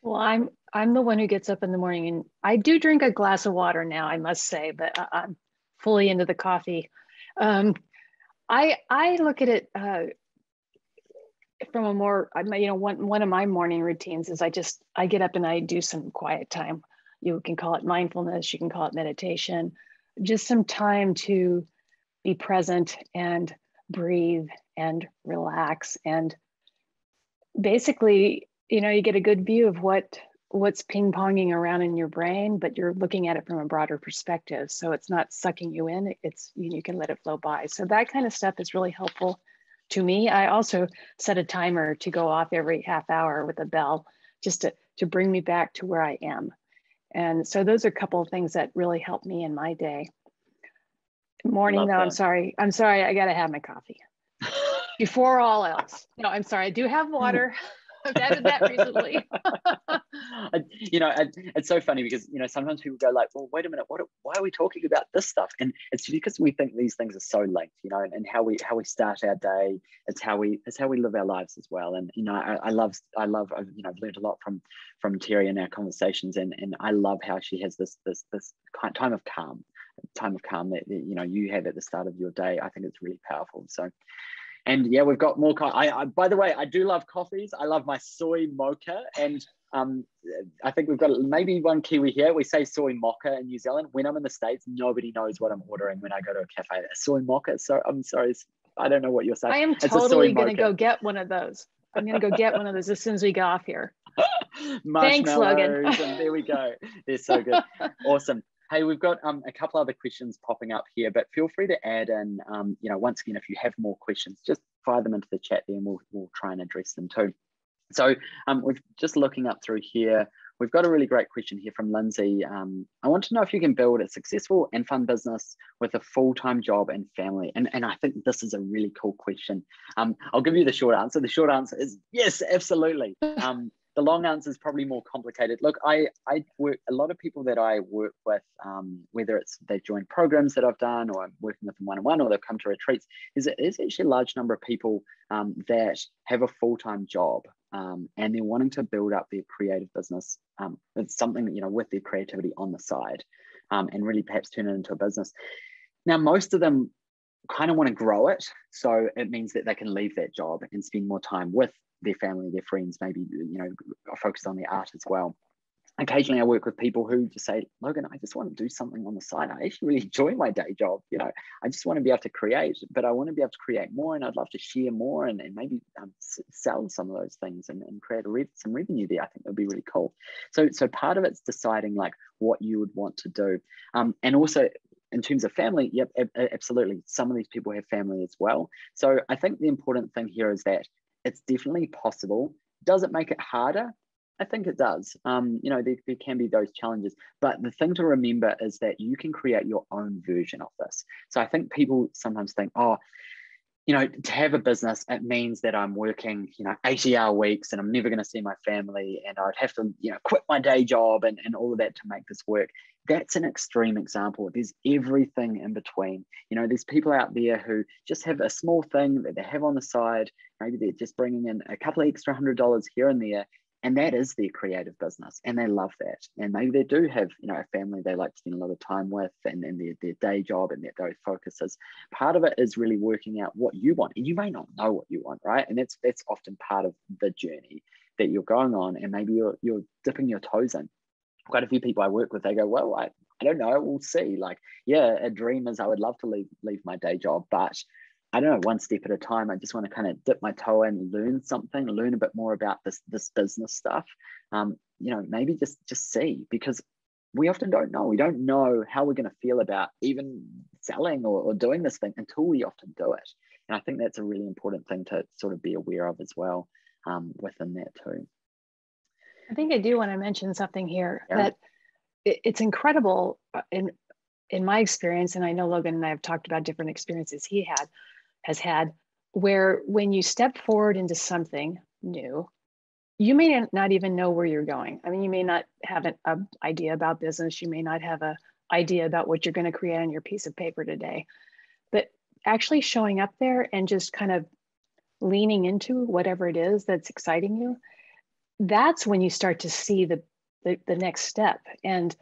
Well, I'm I'm the one who gets up in the morning, and I do drink a glass of water now. I must say, but I'm fully into the coffee. Um, I I look at it. Uh, from a more, you know, one, one of my morning routines is I just, I get up and I do some quiet time. You can call it mindfulness, you can call it meditation, just some time to be present and breathe and relax. And basically, you know, you get a good view of what what's ping ponging around in your brain, but you're looking at it from a broader perspective. So it's not sucking you in, it's you, you can let it flow by. So that kind of stuff is really helpful to me. I also set a timer to go off every half hour with a bell just to, to bring me back to where I am. And so those are a couple of things that really help me in my day. Morning though, that. I'm sorry. I'm sorry, I gotta have my coffee. Before all else. No, I'm sorry, I do have water. I've added that recently. you know, it's so funny because you know sometimes people go like, "Well, wait a minute, what? Why are we talking about this stuff?" And it's because we think these things are so linked, you know, and, and how we how we start our day. It's how we it's how we live our lives as well. And you know, I, I love I love I've, you know I've learned a lot from from Terry in our conversations, and and I love how she has this this this time of calm, time of calm that you know you have at the start of your day. I think it's really powerful. So. And yeah, we've got more. Co- I, I, by the way, I do love coffees. I love my soy mocha, and um, I think we've got maybe one Kiwi here. We say soy mocha in New Zealand. When I'm in the States, nobody knows what I'm ordering when I go to a cafe. A soy mocha. So I'm sorry, I don't know what you're saying. I am totally going to go get one of those. I'm going to go get one of those as soon as we get off here. Thanks, Logan. and there we go. They're so good. Awesome. Hey, we've got um, a couple other questions popping up here, but feel free to add in, um, you know, once again, if you have more questions, just fire them into the chat there and we'll, we'll try and address them too. So um, we're just looking up through here. We've got a really great question here from Lindsay. Um, I want to know if you can build a successful and fun business with a full-time job and family. And, and I think this is a really cool question. Um, I'll give you the short answer. The short answer is yes, absolutely. Um, the long answer is probably more complicated. Look, I, I work, a lot of people that I work with, um, whether it's they've joined programs that I've done or I'm working with them one-on-one or they've come to retreats, is is actually a large number of people um, that have a full-time job um, and they're wanting to build up their creative business. Um, it's something, that, you know, with their creativity on the side um, and really perhaps turn it into a business. Now, most of them kind of want to grow it. So it means that they can leave that job and spend more time with their family, their friends, maybe, you know, focus on their art as well. Occasionally I work with people who just say, Logan, I just want to do something on the side. I actually really enjoy my day job. You know, I just want to be able to create, but I want to be able to create more and I'd love to share more and, and maybe um, sell some of those things and, and create re- some revenue there. I think would be really cool. So, so part of it's deciding like what you would want to do. Um, and also in terms of family, yep, absolutely. Some of these people have family as well. So I think the important thing here is that it's definitely possible. Does it make it harder? I think it does. Um, you know, there, there can be those challenges, but the thing to remember is that you can create your own version of this. So I think people sometimes think, oh, you know, to have a business, it means that I'm working, you know, 80 hour weeks and I'm never going to see my family and I'd have to, you know, quit my day job and, and all of that to make this work. That's an extreme example. There's everything in between. You know, there's people out there who just have a small thing that they have on the side. Maybe they're just bringing in a couple of extra hundred dollars here and there and that is their creative business and they love that. And maybe they do have you know a family they like to spend a lot of time with and, and their, their day job and their, those focuses part of it is really working out what you want. And you may not know what you want right? And that's that's often part of the journey that you're going on and maybe you're you're dipping your toes in. Quite a few people i work with they go well i, I don't know we'll see. Like yeah a dream is i would love to leave leave my day job but I don't know, one step at a time. I just want to kind of dip my toe in, learn something, learn a bit more about this this business stuff. Um, you know, maybe just just see because we often don't know. We don't know how we're going to feel about even selling or, or doing this thing until we often do it. And I think that's a really important thing to sort of be aware of as well um, within that too. I think I do want to mention something here yeah. that it, it's incredible uh, in in my experience, and I know Logan and I have talked about different experiences he had has had, where when you step forward into something new, you may not even know where you're going. I mean, you may not have an idea about business. You may not have an idea about what you're going to create on your piece of paper today. But actually showing up there and just kind of leaning into whatever it is that's exciting you, that's when you start to see the, the, the next step. And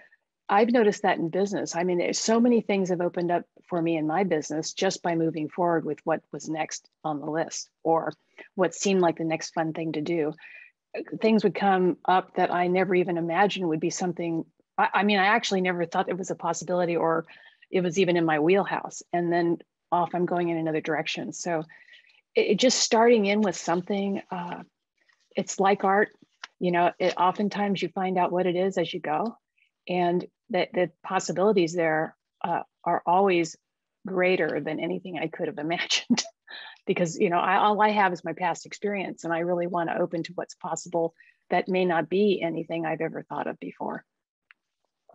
I've noticed that in business. I mean, so many things have opened up for me in my business just by moving forward with what was next on the list or what seemed like the next fun thing to do. Things would come up that I never even imagined would be something. I, I mean, I actually never thought it was a possibility or it was even in my wheelhouse. And then off I'm going in another direction. So it, just starting in with something, uh, it's like art. You know, it, oftentimes you find out what it is as you go and that the possibilities there uh, are always greater than anything I could have imagined. because you know, I, all I have is my past experience, and I really want to open to what's possible that may not be anything I've ever thought of before.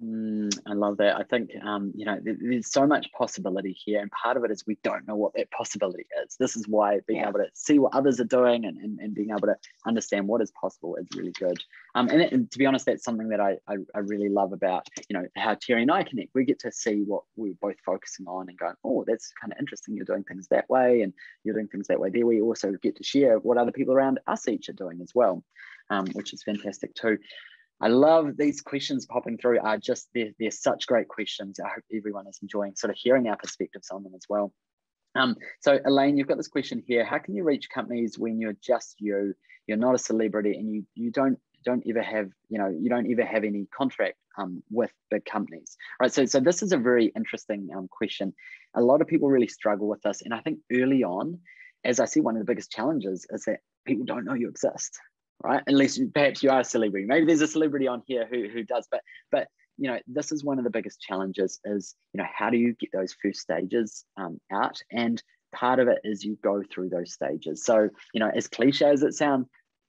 Mm, I love that. I think um, you know there's so much possibility here, and part of it is we don't know what that possibility is. This is why being yeah. able to see what others are doing and, and, and being able to understand what is possible is really good. Um, and, it, and to be honest, that's something that I, I, I really love about you know how Terry and I connect. We get to see what we're both focusing on and going, oh, that's kind of interesting. You're doing things that way, and you're doing things that way. There, we also get to share what other people around us each are doing as well, um, which is fantastic too. I love these questions popping through. Are just they're, they're such great questions. I hope everyone is enjoying sort of hearing our perspectives on them as well. Um, so Elaine, you've got this question here. How can you reach companies when you're just you? You're not a celebrity, and you you don't don't ever have you know you don't ever have any contract um, with big companies, right? So so this is a very interesting um, question. A lot of people really struggle with this, and I think early on, as I see, one of the biggest challenges is that people don't know you exist, right? Unless perhaps you are a celebrity. Maybe there's a celebrity on here who, who does, but but you know this is one of the biggest challenges is you know how do you get those first stages um, out? And part of it is you go through those stages. So you know as cliche as it sounds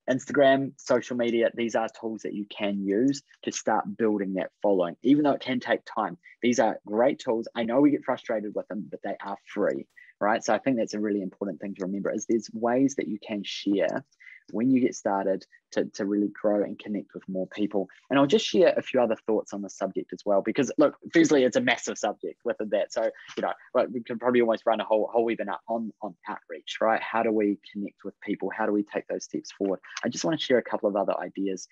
instagram social media these are tools that you can use to start building that following. Even though it can take time these are great tools. I know we get frustrated with them but they are free right? So i think that's a really important thing to remember is there's ways that you can share when you get started to, to really grow and connect with more people. And I'll just share a few other thoughts on the subject as well, because look, firstly, it's a massive subject within that. So, you know, we can probably almost run a whole, whole webinar on, on outreach, right? How do we connect with people? How do we take those steps forward? I just want to share a couple of other ideas.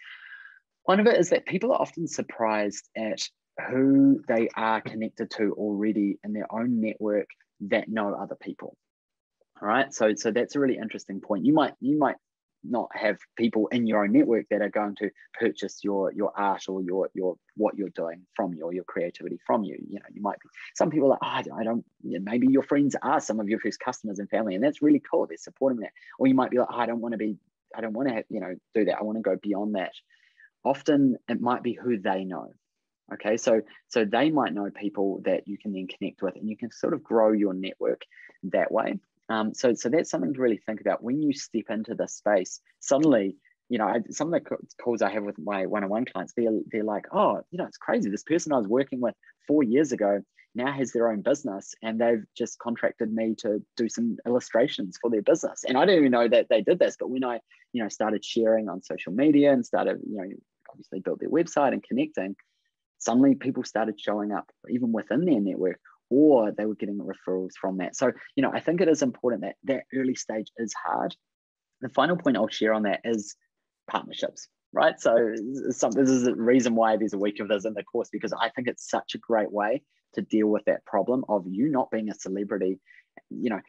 One of it is that people are often surprised at who they are connected to already in their own network that know other people all right so so that's a really interesting point you might you might not have people in your own network that are going to purchase your your art or your your what you're doing from you or your creativity from you. You know you might be some people are like oh, i don't you know, maybe your friends are some of your first customers and family and that's really cool they're supporting that. Or you might be like oh, i don't want to be i don't want to you know do that i want to go beyond that. Often it might be who they know okay? So so they might know people that you can then connect with and you can sort of grow your network that way um, so, so that's something to really think about when you step into this space. Suddenly, you know, some of the calls I have with my one-on-one clients, they're, they're like, oh, you know, it's crazy. This person I was working with four years ago now has their own business and they've just contracted me to do some illustrations for their business. And I didn't even know that they did this, but when I, you know, started sharing on social media and started, you know, obviously built their website and connecting, suddenly people started showing up even within their network or they were getting referrals from that. So, you know, I think it is important that that early stage is hard. The final point I'll share on that is partnerships, right? So, some, this is the reason why there's a week of this in the course because I think it's such a great way to deal with that problem of you not being a celebrity. You know,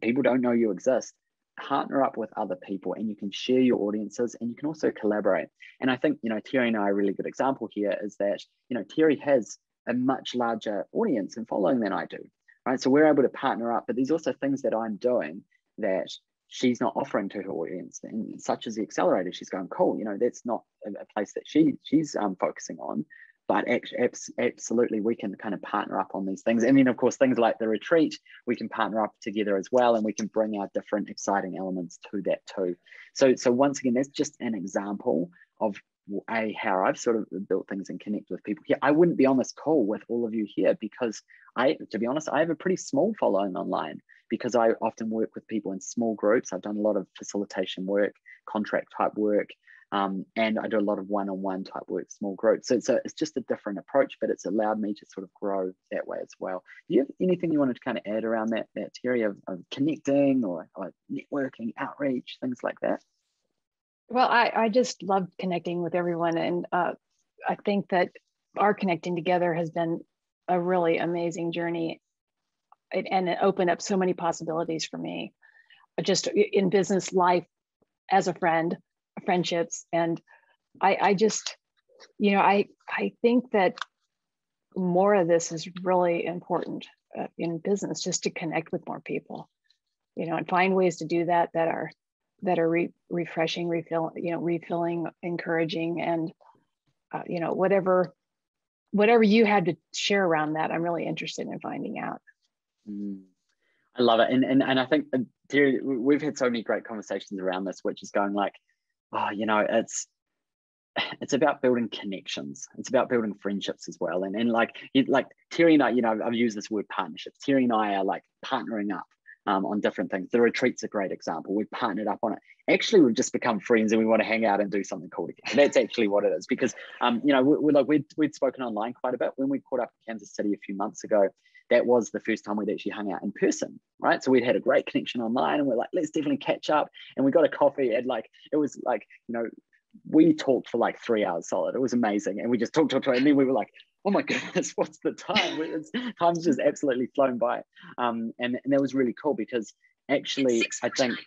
people don't know you exist. Partner up with other people and you can share your audiences and you can also collaborate. And I think, you know, Terry and I, a really good example here is that, you know, Terry has a much larger audience and following than I do. Right. So we're able to partner up, but there's also things that I'm doing that she's not offering to her audience, and such as the accelerator. She's going, cool, you know, that's not a, place that she she's um, focusing on. But absolutely, we can kind of partner up on these things. And then, of course, things like the retreat, we can partner up together as well, and we can bring our different exciting elements to that too. So, so once again, that's just an example of a how I've sort of built things and connect with people here. I wouldn't be on this call with all of you here because I, to be honest, I have a pretty small following online because I often work with people in small groups. I've done a lot of facilitation work, contract type work, um, and I do a lot of one-on-one type work, small groups. So, so it's just a different approach, but it's allowed me to sort of grow that way as well. Do you have anything you wanted to kind of add around that, that area of, of connecting or, or networking, outreach, things like that? Well, I, I just love connecting with everyone. And uh, I think that our connecting together has been a really amazing journey it, and it opened up so many possibilities for me just in business life as a friend friendships and i i just you know i i think that more of this is really important uh, in business just to connect with more people you know and find ways to do that that are that are re- refreshing refill you know refilling encouraging and uh, you know whatever whatever you had to share around that i'm really interested in finding out mm, i love it and, and and i think uh, Terry, we've had so many great conversations around this which is going like oh you know it's it's about building connections. It's about building friendships as well. And, and like, like Terry and I, you know, I've used this word partnerships. Terry and I are like partnering up um, on different things. The retreat's a great example. We've partnered up on it. Actually, we've just become friends and we want to hang out and do something cool together. That's actually what it is because, um, you know, we, we like we'd, we'd spoken online quite a bit when we caught up in Kansas City a few months ago. That was the first time we'd actually hung out in person, right? So we'd had a great connection online, and we're like, let's definitely catch up. And we got a coffee, and like it was like, you know, we talked for like three hours solid. It was amazing. And we just talked, talked, talked. And then we were like, oh my goodness, what's the time? It's, time's just absolutely flown by. Um, and, and that was really cool because actually, I think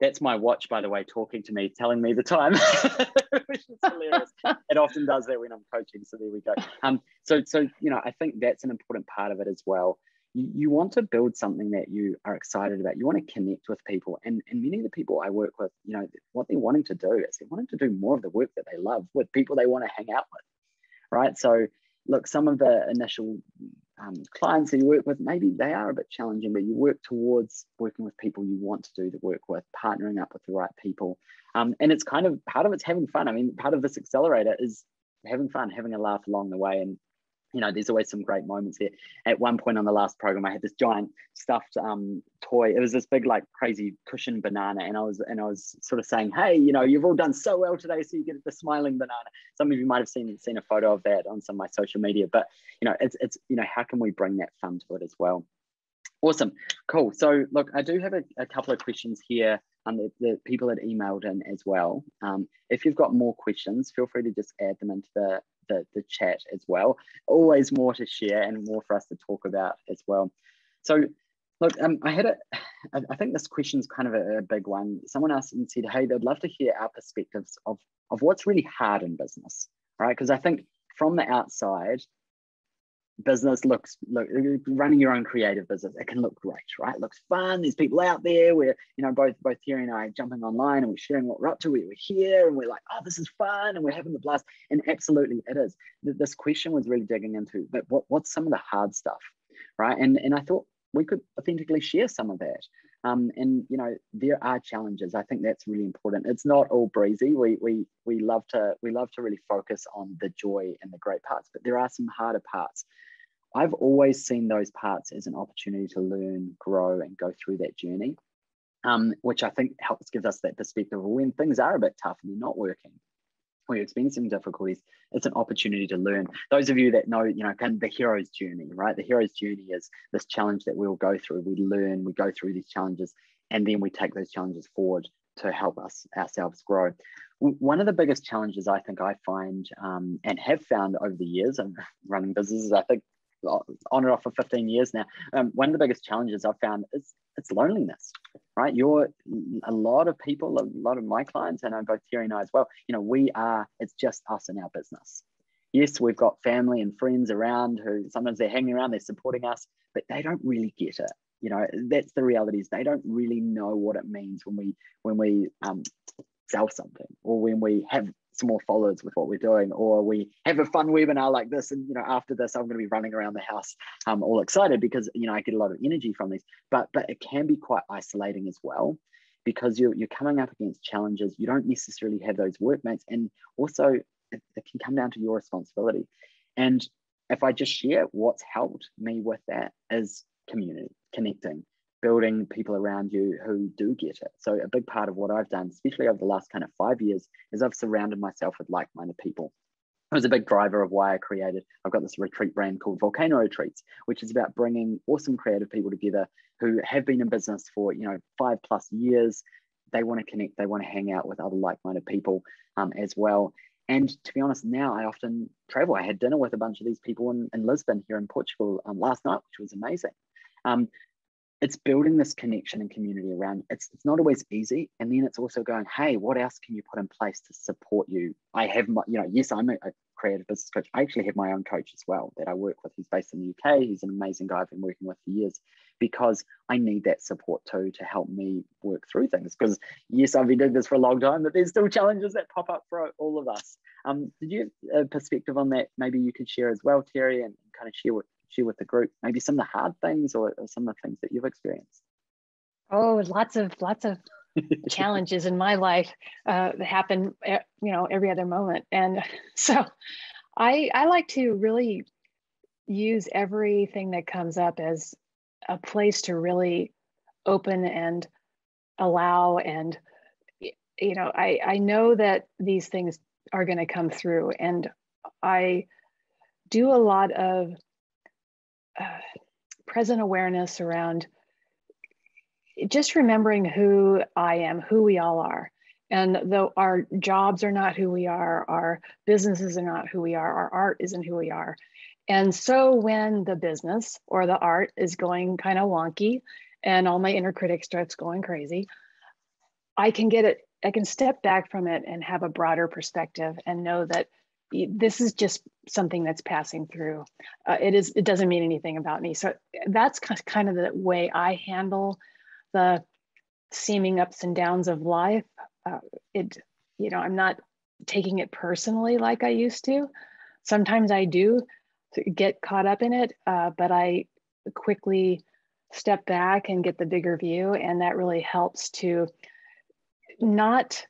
that's my watch, by the way, talking to me, telling me the time, which is hilarious. it often does that when I'm coaching. So there we go. Um, so, so, you know, I think that's an important part of it as well you, you want to build something that you are excited about. You want to connect with people. And, and many of the people I work with, you know, what they're wanting to do is they're wanting to do more of the work that they love with people they want to hang out with. Right. So look, some of the initial um, clients that you work with, maybe they are a bit challenging, but you work towards working with people you want to do the work with, partnering up with the right people. Um, and it's kind of part of it's having fun. I mean, part of this accelerator is having fun, having a laugh along the way, and you know, there's always some great moments here. At one point on the last program, I had this giant stuffed um, toy. It was this big, like crazy cushion banana, and I was and I was sort of saying, "Hey, you know, you've all done so well today, so you get the smiling banana." Some of you might have seen seen a photo of that on some of my social media, but you know, it's it's you know, how can we bring that fun to it as well? Awesome, cool. So look, I do have a, a couple of questions here. Um, the, the people that emailed in as well. Um, if you've got more questions, feel free to just add them into the the, the chat as well. Always more to share and more for us to talk about as well. So look, um, I had a, I think this question is kind of a, a, big one. Someone asked and said, hey, they'd love to hear our perspectives of, of what's really hard in business, right? Because I think from the outside, business looks look running your own creative business it can look great right? It looks fun. There's people out there. We're you know both both Terry and I jumping online and we're sharing what we're up to. We're here and we're like oh this is fun and we're having the blast. And absolutely it is. This question was really digging into but what, what's some of the hard stuff right? And and I thought we could authentically share some of that. Um, and you know there are challenges. I think that's really important. It's not all breezy. We we we love to we love to really focus on the joy and the great parts but there are some harder parts I've always seen those parts as an opportunity to learn, grow, and go through that journey, um, which I think helps give us that perspective of when things are a bit tough and they're not working, or you're experiencing difficulties, it's an opportunity to learn. Those of you that know, you know, kind of the hero's journey, right? The hero's journey is this challenge that we'll go through. We learn, we go through these challenges, and then we take those challenges forward to help us ourselves grow. One of the biggest challenges I think I find um, and have found over the years of running businesses, I think on and off for 15 years now. Um, one of the biggest challenges I've found is it's loneliness, right? You're a lot of people, a lot of my clients, and I'm both Terry and I as well. You know, we are. It's just us and our business. Yes, we've got family and friends around who sometimes they're hanging around, they're supporting us, but they don't really get it. You know, that's the reality. Is they don't really know what it means when we when we um, sell something or when we have some more followers with what we're doing, or we have a fun webinar like this, and you know, after this, I'm going to be running around the house, um, all excited because you know I get a lot of energy from these. But but it can be quite isolating as well, because you're you're coming up against challenges. You don't necessarily have those workmates, and also it, it can come down to your responsibility. And if I just share what's helped me with that is community, connecting, building people around you who do get it. So a big part of what I've done, especially over the last kind of five years, is I've surrounded myself with like-minded people. It was a big driver of why I created. I've got this retreat brand called Volcano Retreats, which is about bringing awesome creative people together who have been in business for you know five plus years. They want to connect. They want to hang out with other like-minded people um, as well. And to be honest, now I often travel. I had dinner with a bunch of these people in, in Lisbon here in Portugal um, last night, which was amazing. Um, it's building this connection and community around it's, it's not always easy and then it's also going hey what else can you put in place to support you? I have my you know yes i'm a, a creative business coach. I actually have my own coach as well that i work with. He's based in the uk he's an amazing guy i've been working with for years because i need that support too to help me work through things. Because yes i've been doing this for a long time but there's still challenges that pop up for all of us. Um, did you have a perspective on that? Maybe you could share as well terry and kind of share what share with the group maybe some of the hard things or, or some of the things that you've experienced? Oh lots of lots of challenges in my life uh, that happen eh, you know every other moment. And so i i like to really use everything that comes up as a place to really open and allow and you know i i know that these things are going to come through. And i do a lot of present awareness around just remembering who I am, who we all are. And though our jobs are not who we are, our businesses are not who we are, our art isn't who we are. And so when the business or the art is going kind of wonky and all my inner critic starts going crazy, I can get it, I can step back from it and have a broader perspective and know that this is just something that's passing through. Uh, it is. It doesn't mean anything about me. So that's kind of the way I handle the seeming ups and downs of life. Uh, it, you know, I'm not taking it personally like I used to. Sometimes I do get caught up in it, uh, but I quickly step back and get the bigger view, and that really helps to not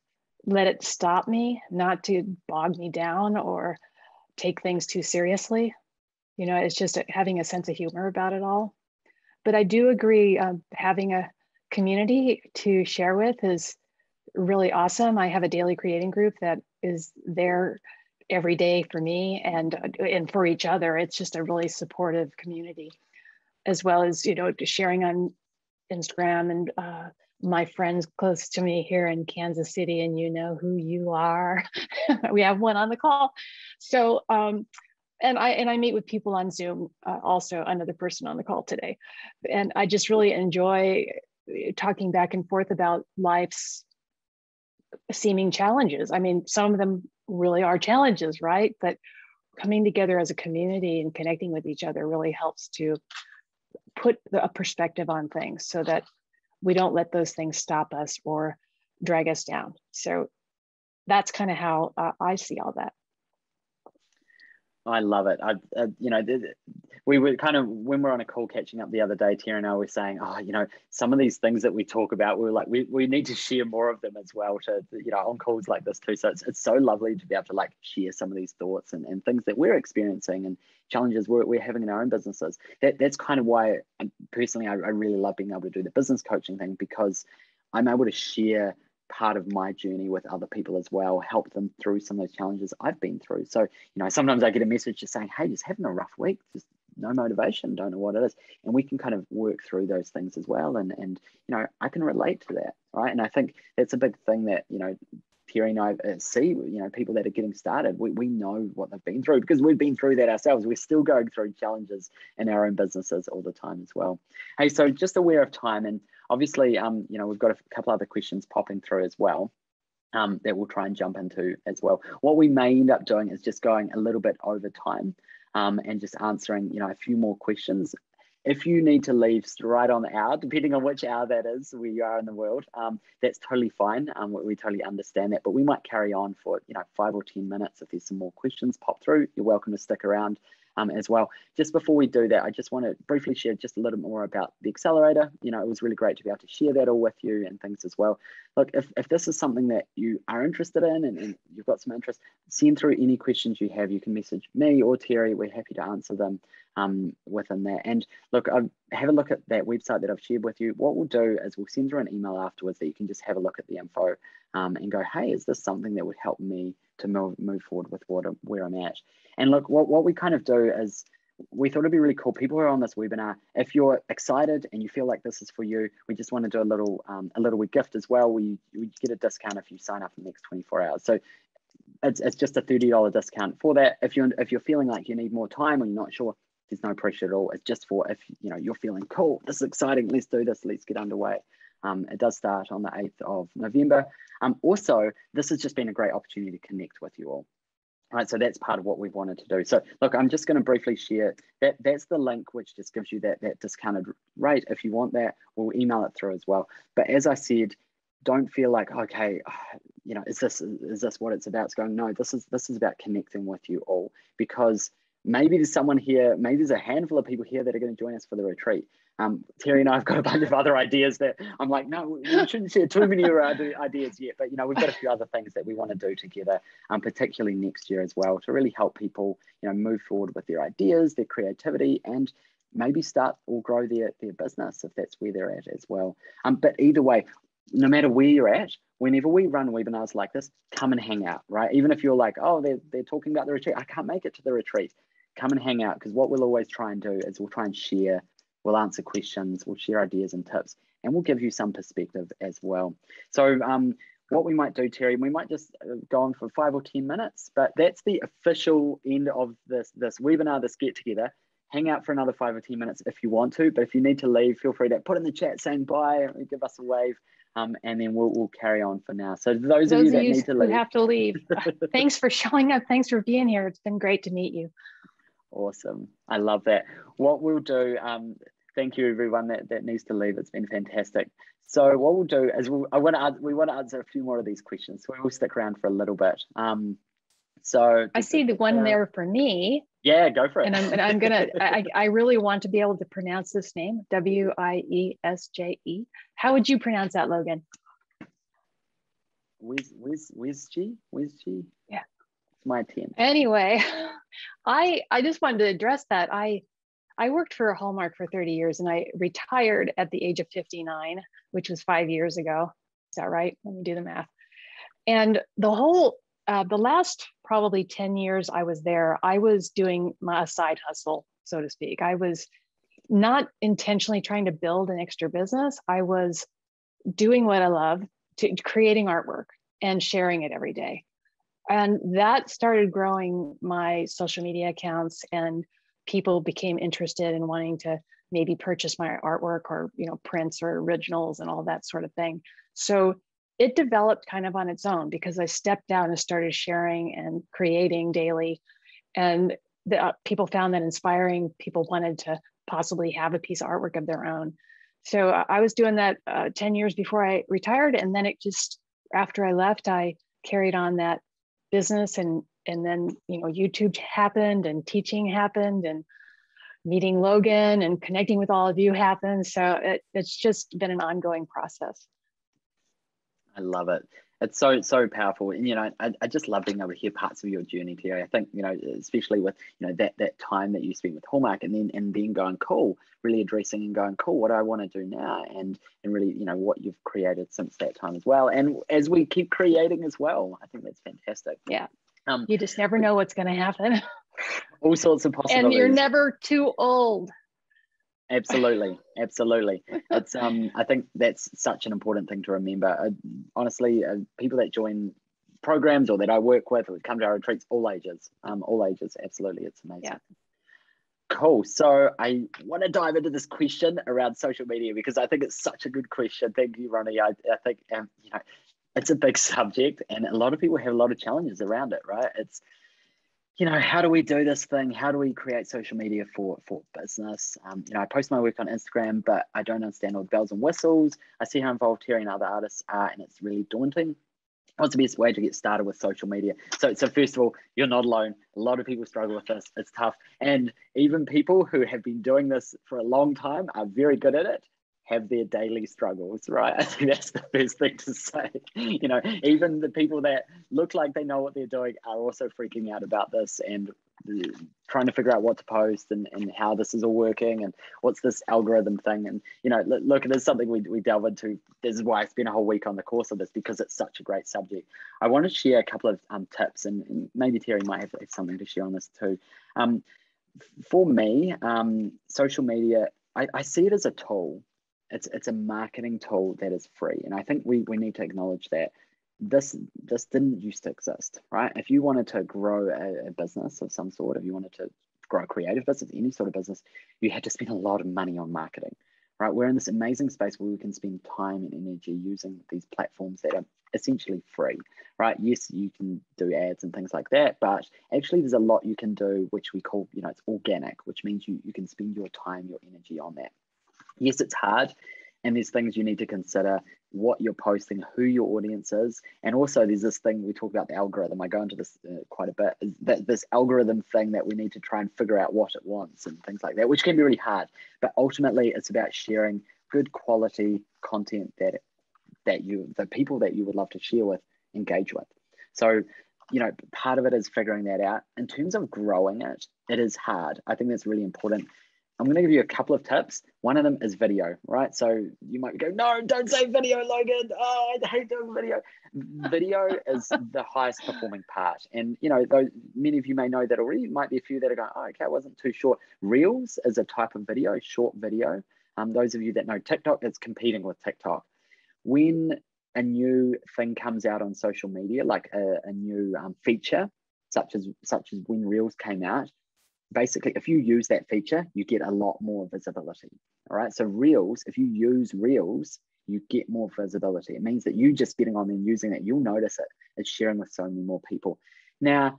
let it stop me, not to bog me down or take things too seriously. You know, it's just having a sense of humor about it all. But I do agree, um, having a community to share with is really awesome. I have a daily creating group that is there every day for me and and for each other. It's just a really supportive community, as well as you know sharing on Instagram and uh, my friends close to me here in Kansas City, and you know who you are. we have one on the call. So, um, and I and I meet with people on Zoom, uh, also another person on the call today, and I just really enjoy uh, talking back and forth about life's seeming challenges. I mean, some of them really are challenges, right? But coming together as a community and connecting with each other really helps to put a perspective on things so that we don't let those things stop us or drag us down. So that's kind of how uh, I see all that. I love it. I, uh, you know, we were kind of when we are on a call catching up the other day, Terry and I were saying, oh, you know, some of these things that we talk about, we were like, we, we need to share more of them as well to, you know, on calls like this too. So it's, it's so lovely to be able to like share some of these thoughts and, and things that we're experiencing and challenges we're, we're having in our own businesses. That that's kind of why um, personally I, I really love being able to do the business coaching thing because I'm able to share part of my journey with other people as well, help them through some of those challenges I've been through. So, you know, sometimes I get a message just saying, hey, just having a rough week, just no motivation, don't know what it is. And we can kind of work through those things as well. And and you know, I can relate to that. Right. And I think that's a big thing that, you know, Terry and I uh, see, you know, people that are getting started, we, we know what they've been through because we've been through that ourselves. We're still going through challenges in our own businesses all the time as well. Hey, so just aware of time and obviously, um, you know, we've got a couple other questions popping through as well. Um, that we'll try and jump into as well. What we may end up doing is just going a little bit over time um, and just answering, you know, a few more questions. If you need to leave right on the hour, depending on which hour that is where you are in the world, um, that's totally fine. Um, we, we totally understand that, but we might carry on for, you know, five or 10 minutes. If there's some more questions pop through, you're welcome to stick around um, as well. Just before we do that, I just want to briefly share just a little bit more about the accelerator. You know, it was really great to be able to share that all with you and things as well. Look, if, if this is something that you are interested in and, and you've got some interest, send through any questions you have. You can message me or Terry. We're happy to answer them um, within that. And look, I've, a look at that website that I've shared with you. What we'll do is we'll send you an email afterwards that you can just have a look at the info um, and go, hey, is this something that would help me to move, move forward with what, where I'm at? And look, what, what we kind of do is we thought it'd be really cool. People who are on this webinar, if you're excited and you feel like this is for you, we just want to do a little um, a little gift as well. We, we get a discount if you sign up in the next 24 hours. So it's, it's just a $30 discount for that. If you're, if you're feeling like you need more time or you're not sure, there's no pressure at all. It's just for if you know you're feeling cool, this is exciting, let's do this, let's get underway. Um, it does start on the 8th of November. Um, also, this has just been a great opportunity to connect with you all. All right, so that's part of what we've wanted to do. So look, I'm just going to briefly share that. That's the link which just gives you that, that discounted rate. If you want that, we'll email it through as well. But as I said, don't feel like, okay, you know, is this is this what it's about? It's going, no, this is this is about connecting with you all because maybe there's someone here, maybe there's a handful of people here that are going to join us for the retreat. Um, Terry and I have got a bunch of other ideas that I'm like, no, we shouldn't share too many ideas yet. But you know, we've got a few other things that we want to do together, um, particularly next year as well, to really help people, you know, move forward with their ideas, their creativity, and maybe start or grow their their business if that's where they're at as well. Um, but either way, no matter where you're at, whenever we run webinars like this, come and hang out, right? Even if you're like, oh, they're, they're talking about the retreat, I can't make it to the retreat come and hang out because what we'll always try and do is we'll try and share, we'll answer questions, we'll share ideas and tips, and we'll give you some perspective as well. So um, what we might do, Terry, we might just uh, go on for five or 10 minutes, but that's the official end of this, this webinar, this get together. Hang out for another five or 10 minutes if you want to, but if you need to leave, feel free to put in the chat saying bye, give us a wave. Um, and then we'll, we'll carry on for now. So those, those of you that need to leave, have to leave. thanks for showing up. Thanks for being here. It's been great to meet you. Awesome. I love that. What we'll do, um, thank you everyone that, that needs to leave. It's been fantastic. So what we'll do is we'll, I want to we want to answer a few more of these questions. So we will stick around for a little bit. Um, so I see the one uh, there for me. Yeah, go for it. And I'm, and I'm gonna. I, I really want to be able to pronounce this name. W I E S J E. How would you pronounce that, Logan? Wiz Wiz Wiz G Wiz G. Yeah my team. Anyway, I I just wanted to address that. I I worked for Hallmark for 30 years and I retired at the age of 59, which was five years ago. Is that right? Let me do the math. And the whole uh, the last probably 10 years I was there, I was doing my side hustle, so to speak. I was not intentionally trying to build an extra business. I was doing what I love, to creating artwork and sharing it every day and that started growing my social media accounts and people became interested in wanting to maybe purchase my artwork or you know prints or originals and all that sort of thing. So it developed kind of on its own because i stepped down and started sharing and creating daily. And the, uh, people found that inspiring. People wanted to possibly have a piece of artwork of their own. So i was doing that uh, 10 years before i retired and then it just after i left i carried on that business and and then you know youtube happened and teaching happened and meeting logan and connecting with all of you happened. So it, it's just been an ongoing process. I love it it's so so powerful. And you know I, I just love being able to hear parts of your journey Terry. i think you know especially with you know that that time that you spent with hallmark and then and then going cool really addressing and going cool what do i want to do now? And and really you know what you've created since that time as well. And as we keep creating as well i think that's fantastic. Yeah. Um, you just never know what's going to happen. All sorts of possibilities and you're never too old absolutely. Absolutely. It's um i think that's such an important thing to remember. Uh, honestly uh, people that join programs or that i work with or come to our retreats all ages. Um all ages. Absolutely. It's amazing. Yeah. cool. So i want to dive into this question around social media because i think it's such a good question. Thank you ronnie. I, I think um, you know it's a big subject and a lot of people have a lot of challenges around it right? It's you know, how do we do this thing? How do we create social media for for business? Um, you know, I post my work on Instagram, but I don't understand all the bells and whistles. I see how involved Terry and other artists are, and it's really daunting. What's the best way to get started with social media? So, so first of all, you're not alone. A lot of people struggle with this. It's tough, and even people who have been doing this for a long time are very good at it have their daily struggles, right? I think that's the first thing to say. You know, even the people that look like they know what they're doing are also freaking out about this and trying to figure out what to post and, and how this is all working and what's this algorithm thing. And, you know, look, it is something we, we delve into. This is why I spent a whole week on the course of this because it's such a great subject. I want to share a couple of um, tips and, and maybe Terry might have, have, something to share on this too. Um, for me, um, social media, I, I see it as a tool it's it's a marketing tool that is free and i think we, we need to acknowledge that this this didn't used to exist, right? If you wanted to grow a, a business of some sort, if you wanted to grow a creative business, any sort of business, you had to spend a lot of money on marketing, right? We're in this amazing space where we can spend time and energy using these platforms that are essentially free, right? Yes, you can do ads and things like that, but actually there's a lot you can do, which we call, you know, it's organic, which means you, you can spend your time, your energy on that. Yes, it's hard and there's things you need to consider what you're posting who your audience is and also there's this thing we talk about the algorithm. I go into this uh, quite a bit that this algorithm thing that we need to try and figure out what it wants and things like that which can be really hard but ultimately it's about sharing good quality content that that you the people that you would love to share with engage with. So you know part of it is figuring that out. In terms of growing it it is hard. I think that's really important I'm going to give you a couple of tips. One of them is video, right? So you might go, no, don't say video, Logan. Oh, I hate doing video. Video is the highest performing part. And, you know, those, many of you may know that already. Might be a few that are going, oh, okay, it wasn't too short. Reels is a type of video, short video. Um, those of you that know TikTok, it's competing with TikTok. When a new thing comes out on social media, like a, a new um, feature, such as such as when Reels came out, basically if you use that feature you get a lot more visibility. All right? So reels if you use reels you get more visibility. It means that you just getting on and using it you'll notice it. It's sharing with so many more people. Now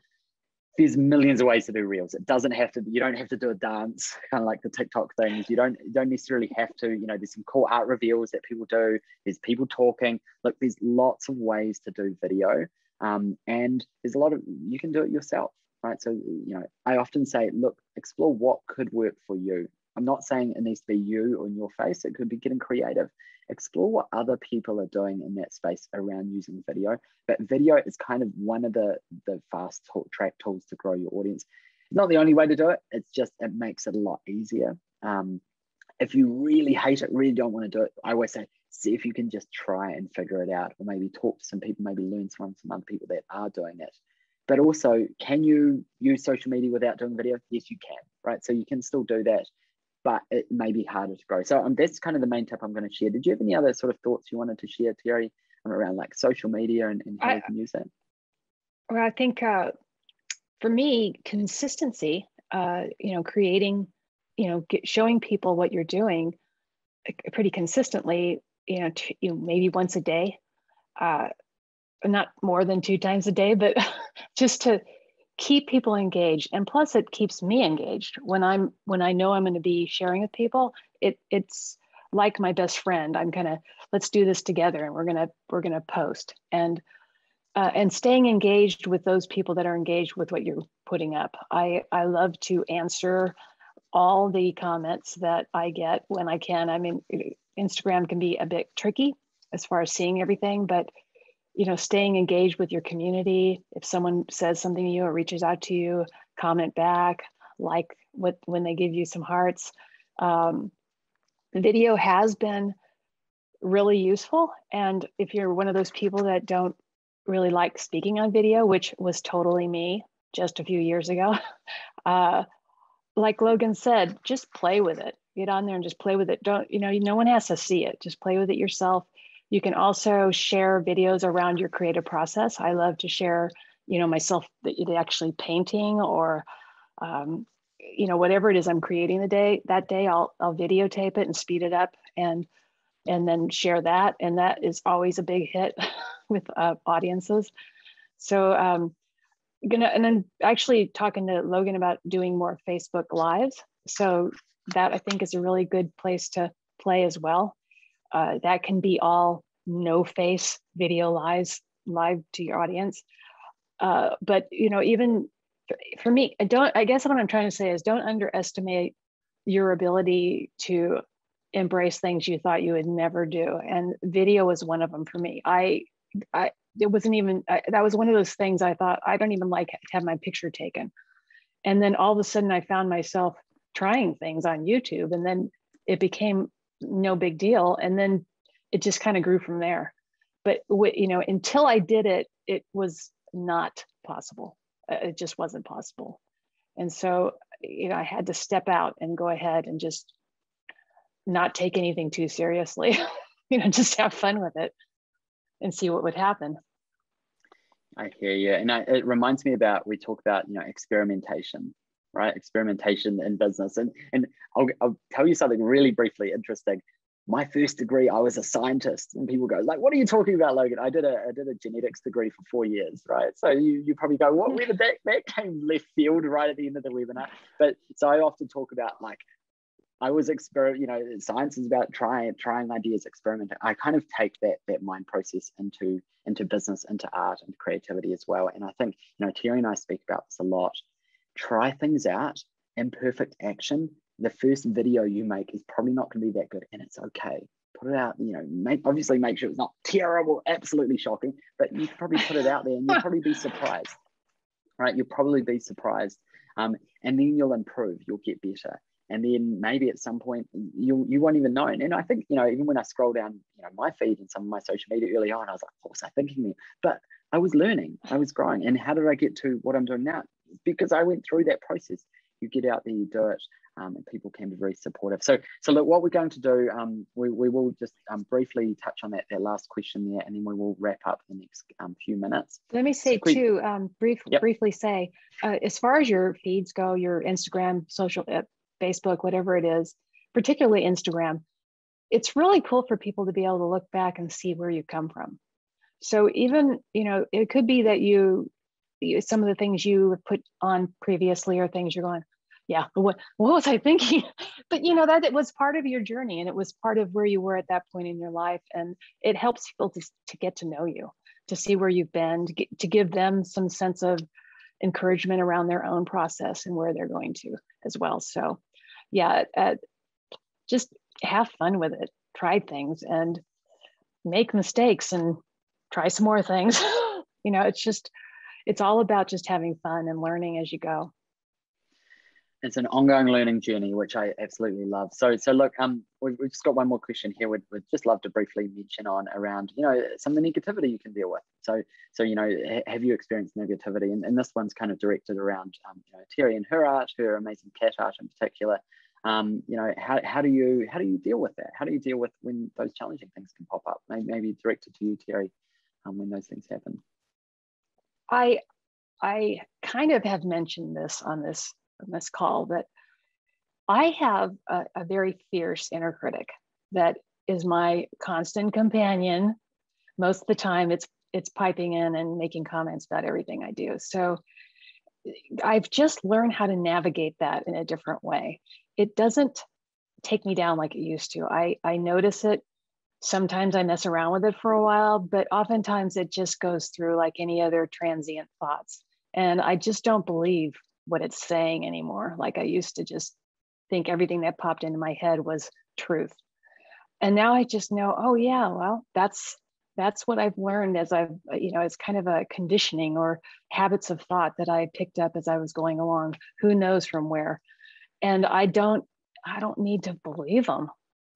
there's millions of ways to do reels. It doesn't have to you don't have to do a dance kind of like the tiktok things. You don't you don't necessarily have to you know there's some cool art reveals that people do. There's people talking. Look there's lots of ways to do video um, and there's a lot of you can do it yourself right? So, you know, I often say, look, explore what could work for you. I'm not saying it needs to be you or in your face. It could be getting creative. Explore what other people are doing in that space around using video. But video is kind of one of the, the fast track tools to grow your audience. not the only way to do it. It's just, it makes it a lot easier. Um, if you really hate it, really don't want to do it, I always say, see if you can just try and figure it out or maybe talk to some people, maybe learn from some other people that are doing it. But also, can you use social media without doing video? Yes, you can, right? So you can still do that, but it may be harder to grow. So um, that's kind of the main tip I'm going to share. Did you have any other sort of thoughts you wanted to share, Terry, around like social media and, and how I, you can use that? Well, I think uh, for me, consistency, uh, you know, creating, you know, get, showing people what you're doing pretty consistently, you know, t- you know maybe once a day, uh, not more than two times a day, but just to keep people engaged. And plus it keeps me engaged when I'm when I know I'm going to be sharing with people. It it's like my best friend. I'm gonna let's do this together and we're gonna we're gonna post. And uh, and staying engaged with those people that are engaged with what you're putting up. I, I love to answer all the comments that I get when I can. I mean, Instagram can be a bit tricky as far as seeing everything, but you know, staying engaged with your community. If someone says something to you or reaches out to you, comment back, like what when they give you some hearts. Um, video has been really useful. And if you're one of those people that don't really like speaking on video, which was totally me just a few years ago, uh, like Logan said, just play with it. Get on there and just play with it. Don't, you know, no one has to see it. Just play with it yourself. You can also share videos around your creative process. I love to share, you know, myself actually painting or, um, you know, whatever it is I'm creating the day that day. I'll I'll videotape it and speed it up and and then share that. And that is always a big hit with uh, audiences. So um, gonna and then actually talking to Logan about doing more Facebook lives. So that I think is a really good place to play as well uh, that can be all no face video lives live to your audience. Uh, but you know, even for me, I don't. I guess what I'm trying to say is don't underestimate your ability to embrace things you thought you would never do. And video was one of them for me. I, I it wasn't even I, that was one of those things I thought I don't even like to have my picture taken. And then all of a sudden, I found myself trying things on YouTube, and then it became no big deal. And then it just kind of grew from there. But you know, until I did it, it was not possible. Uh, it just wasn't possible. And so, you know, I had to step out and go ahead and just not take anything too seriously. you know, just have fun with it and see what would happen. I hear you. And I, it reminds me about, we talk about, you know, experimentation, right? Experimentation in business. And, and I'll, I'll tell you something really briefly interesting. My first degree, I was a scientist, and people go like, "What are you talking about, Logan?" I did a I did a genetics degree for four years, right? So you you probably go, "What? Where did that that came left field right at the end of the webinar?" But so I often talk about like I was experiment, you know, science is about trying trying ideas, experimenting. I kind of take that that mind process into into business, into art, and creativity as well. And I think, you know, Terry and I speak about this a lot. Try things out, imperfect action. The first video you make is probably not going to be that good, and it's okay. Put it out, you know, make obviously make sure it's not terrible, absolutely shocking, but you probably put it out there and you'll probably be surprised. Right? You'll probably be surprised. Um, and then you'll improve, you'll get better and then maybe at some point you you won't even know. And I think you know even when I scroll down you know my feed and some of my social media early on, I was like, what was I thinking there? But I was learning, I was growing, and how did I get to what I'm doing now? Because I went through that process. You get out there, you do it, um, and people can be very supportive. So, so look, what we're going to do, um, we, we will just um, briefly touch on that that last question there, and then we will wrap up the next um, few minutes. Let me say so too, um, brief, yep. briefly say, uh, as far as your feeds go, your Instagram, social, uh, Facebook, whatever it is, particularly Instagram, it's really cool for people to be able to look back and see where you come from. So even, you know, it could be that you, some of the things you put on previously are things you're going, yeah, what, what was I thinking? but you know, that it was part of your journey and it was part of where you were at that point in your life. And it helps people to, to get to know you, to see where you've been, to, get, to give them some sense of encouragement around their own process and where they're going to as well. So yeah, uh, just have fun with it, try things and make mistakes and try some more things. you know, it's just, it's all about just having fun and learning as you go it's an ongoing learning journey, which I absolutely love. So, so look, um, we've, we've just got one more question here. We'd, we'd just love to briefly mention on around, you know, some of the negativity you can deal with. So, so you know, have you experienced negativity? And, and this one's kind of directed around, um, you know, Terry and her art, her amazing cat art in particular. Um, you know, how, how do you how do you deal with that? How do you deal with when those challenging things can pop up? Maybe, maybe directed to you, Terry, um, when those things happen. I I kind of have mentioned this on this on this call that I have a, a very fierce inner critic that is my constant companion. Most of the time, it's it's piping in and making comments about everything I do. So I've just learned how to navigate that in a different way. It doesn't take me down like it used to. I, I notice it. Sometimes I mess around with it for a while, but oftentimes it just goes through like any other transient thoughts. And I just don't believe what it's saying anymore. Like I used to just think everything that popped into my head was truth. And now I just know, oh yeah, well, that's that's what I've learned as I've, uh, you know, it's kind of a conditioning or habits of thought that I picked up as I was going along. Who knows from where? And I don't, I don't need to believe them.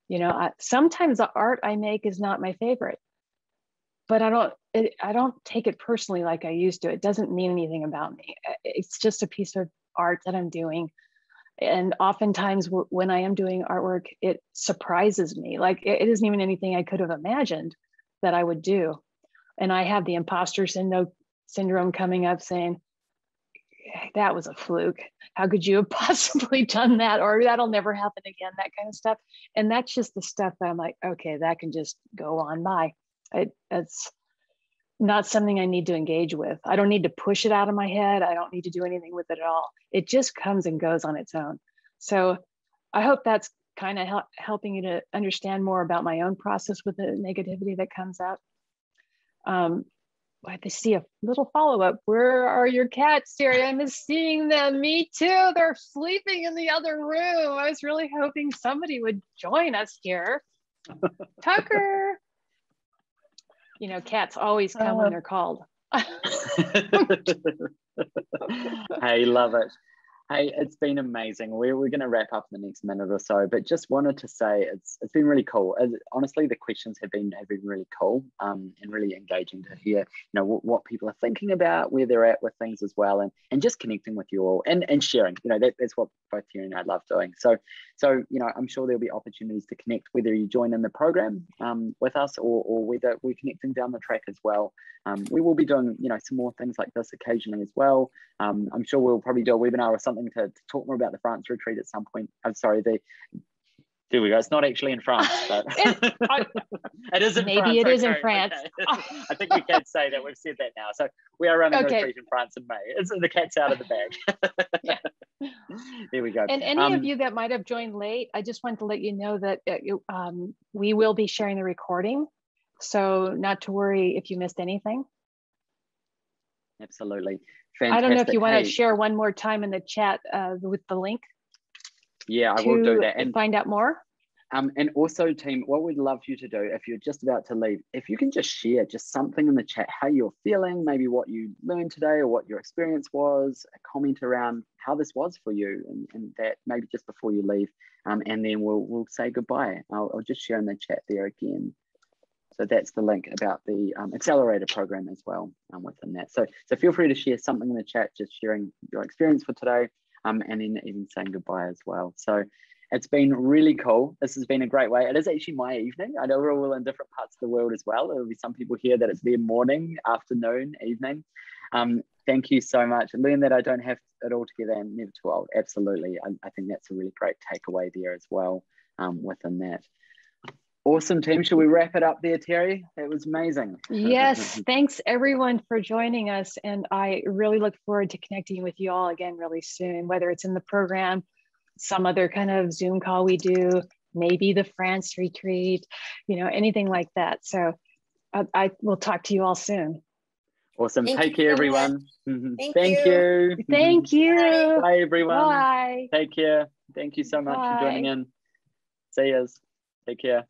You know, I, sometimes the art I make is not my favorite, but I don't, it, I don't take it personally like I used to. It doesn't mean anything about me. It's just a piece of art that I'm doing and oftentimes when i am doing artwork it surprises me like it isn't even anything i could have imagined that I would do. And I have the imposter syndrome coming up saying, that was a fluke. How could you have possibly done that? Or that'll never happen again, that kind of stuff. And that's just the stuff that I'm like, okay, that can just go on by. It, it's not something I need to engage with. I don't need to push it out of my head. I don't need to do anything with it at all. It just comes and goes on its own. So I hope that's kind of help, helping you to understand more about my own process with the negativity that comes up. Um, I see a little follow up. Where are your cats, Terry? I miss seeing them. Me too. They're sleeping in the other room. I was really hoping somebody would join us here. Tucker. You know, cats always come uh, when they're called. I love it. Hey, it's been amazing. We're, we're going to wrap up in the next minute or so, but just wanted to say it's it's been really cool. Honestly, the questions have been have been really cool um, and really engaging to hear, you know, what, what people are thinking about, where they're at with things as well, and and just connecting with you all and and sharing. You know, that, that's what both you and I love doing. So so you know, I'm sure there'll be opportunities to connect whether you join in the program um, with us or or whether we're connecting down the track as well. Um, we will be doing you know some more things like this occasionally as well. Um, I'm sure we'll probably do a webinar or something to, to, talk more about the France retreat at some point. I'm sorry, the there we go. It's not actually in France, but I, it is in maybe France. it is in France. Okay. I think we can say that. We've said that now. So we are running okay. a retreat in France in May. It's the cat's out of the bag. yeah. There we go. And any um, of you that might have joined late, I just want to let you know that uh, um, we will be sharing the recording. So not to worry if you missed anything. Absolutely. Fantastic. I don't know if you want hey. to share one more time in the chat uh, with the link. Yeah, I will do that. And find out more. Um, and also, team, what we'd love you to do if you're just about to leave, if you can just share just something in the chat, how you're feeling, maybe what you learned today or what your experience was, a comment around how this was for you, and, and that maybe just before you leave, um, and then we'll we'll say goodbye. I'll, I'll just share in the chat there again. So that's the link about the um, accelerator program as well um, within that. So, so feel free to share something in the chat, just sharing your experience for today um, and then even saying goodbye as well. So it's been really cool. This has been a great way. It is actually my evening. I know we're all in different parts of the world as well. There'll be some people here that it's their morning, afternoon, evening. Um, thank you so much. Learn that I don't have it all together and never too old. Absolutely. I, I think that's a really great takeaway there as well um, within that. Awesome team. Should we wrap it up there, Terry? That was amazing. Yes. Thanks everyone for joining us. And I really look forward to connecting with you all again really soon, whether it's in the program, some other kind of Zoom call we do, maybe the France retreat, you know, anything like that. So I, I will talk to you all soon. Awesome. Thank Take care, everyone. Thank, Thank you. you. Thank you. Bye, everyone. Bye. Take care. Thank you so much Bye. for joining in. See you. Take care.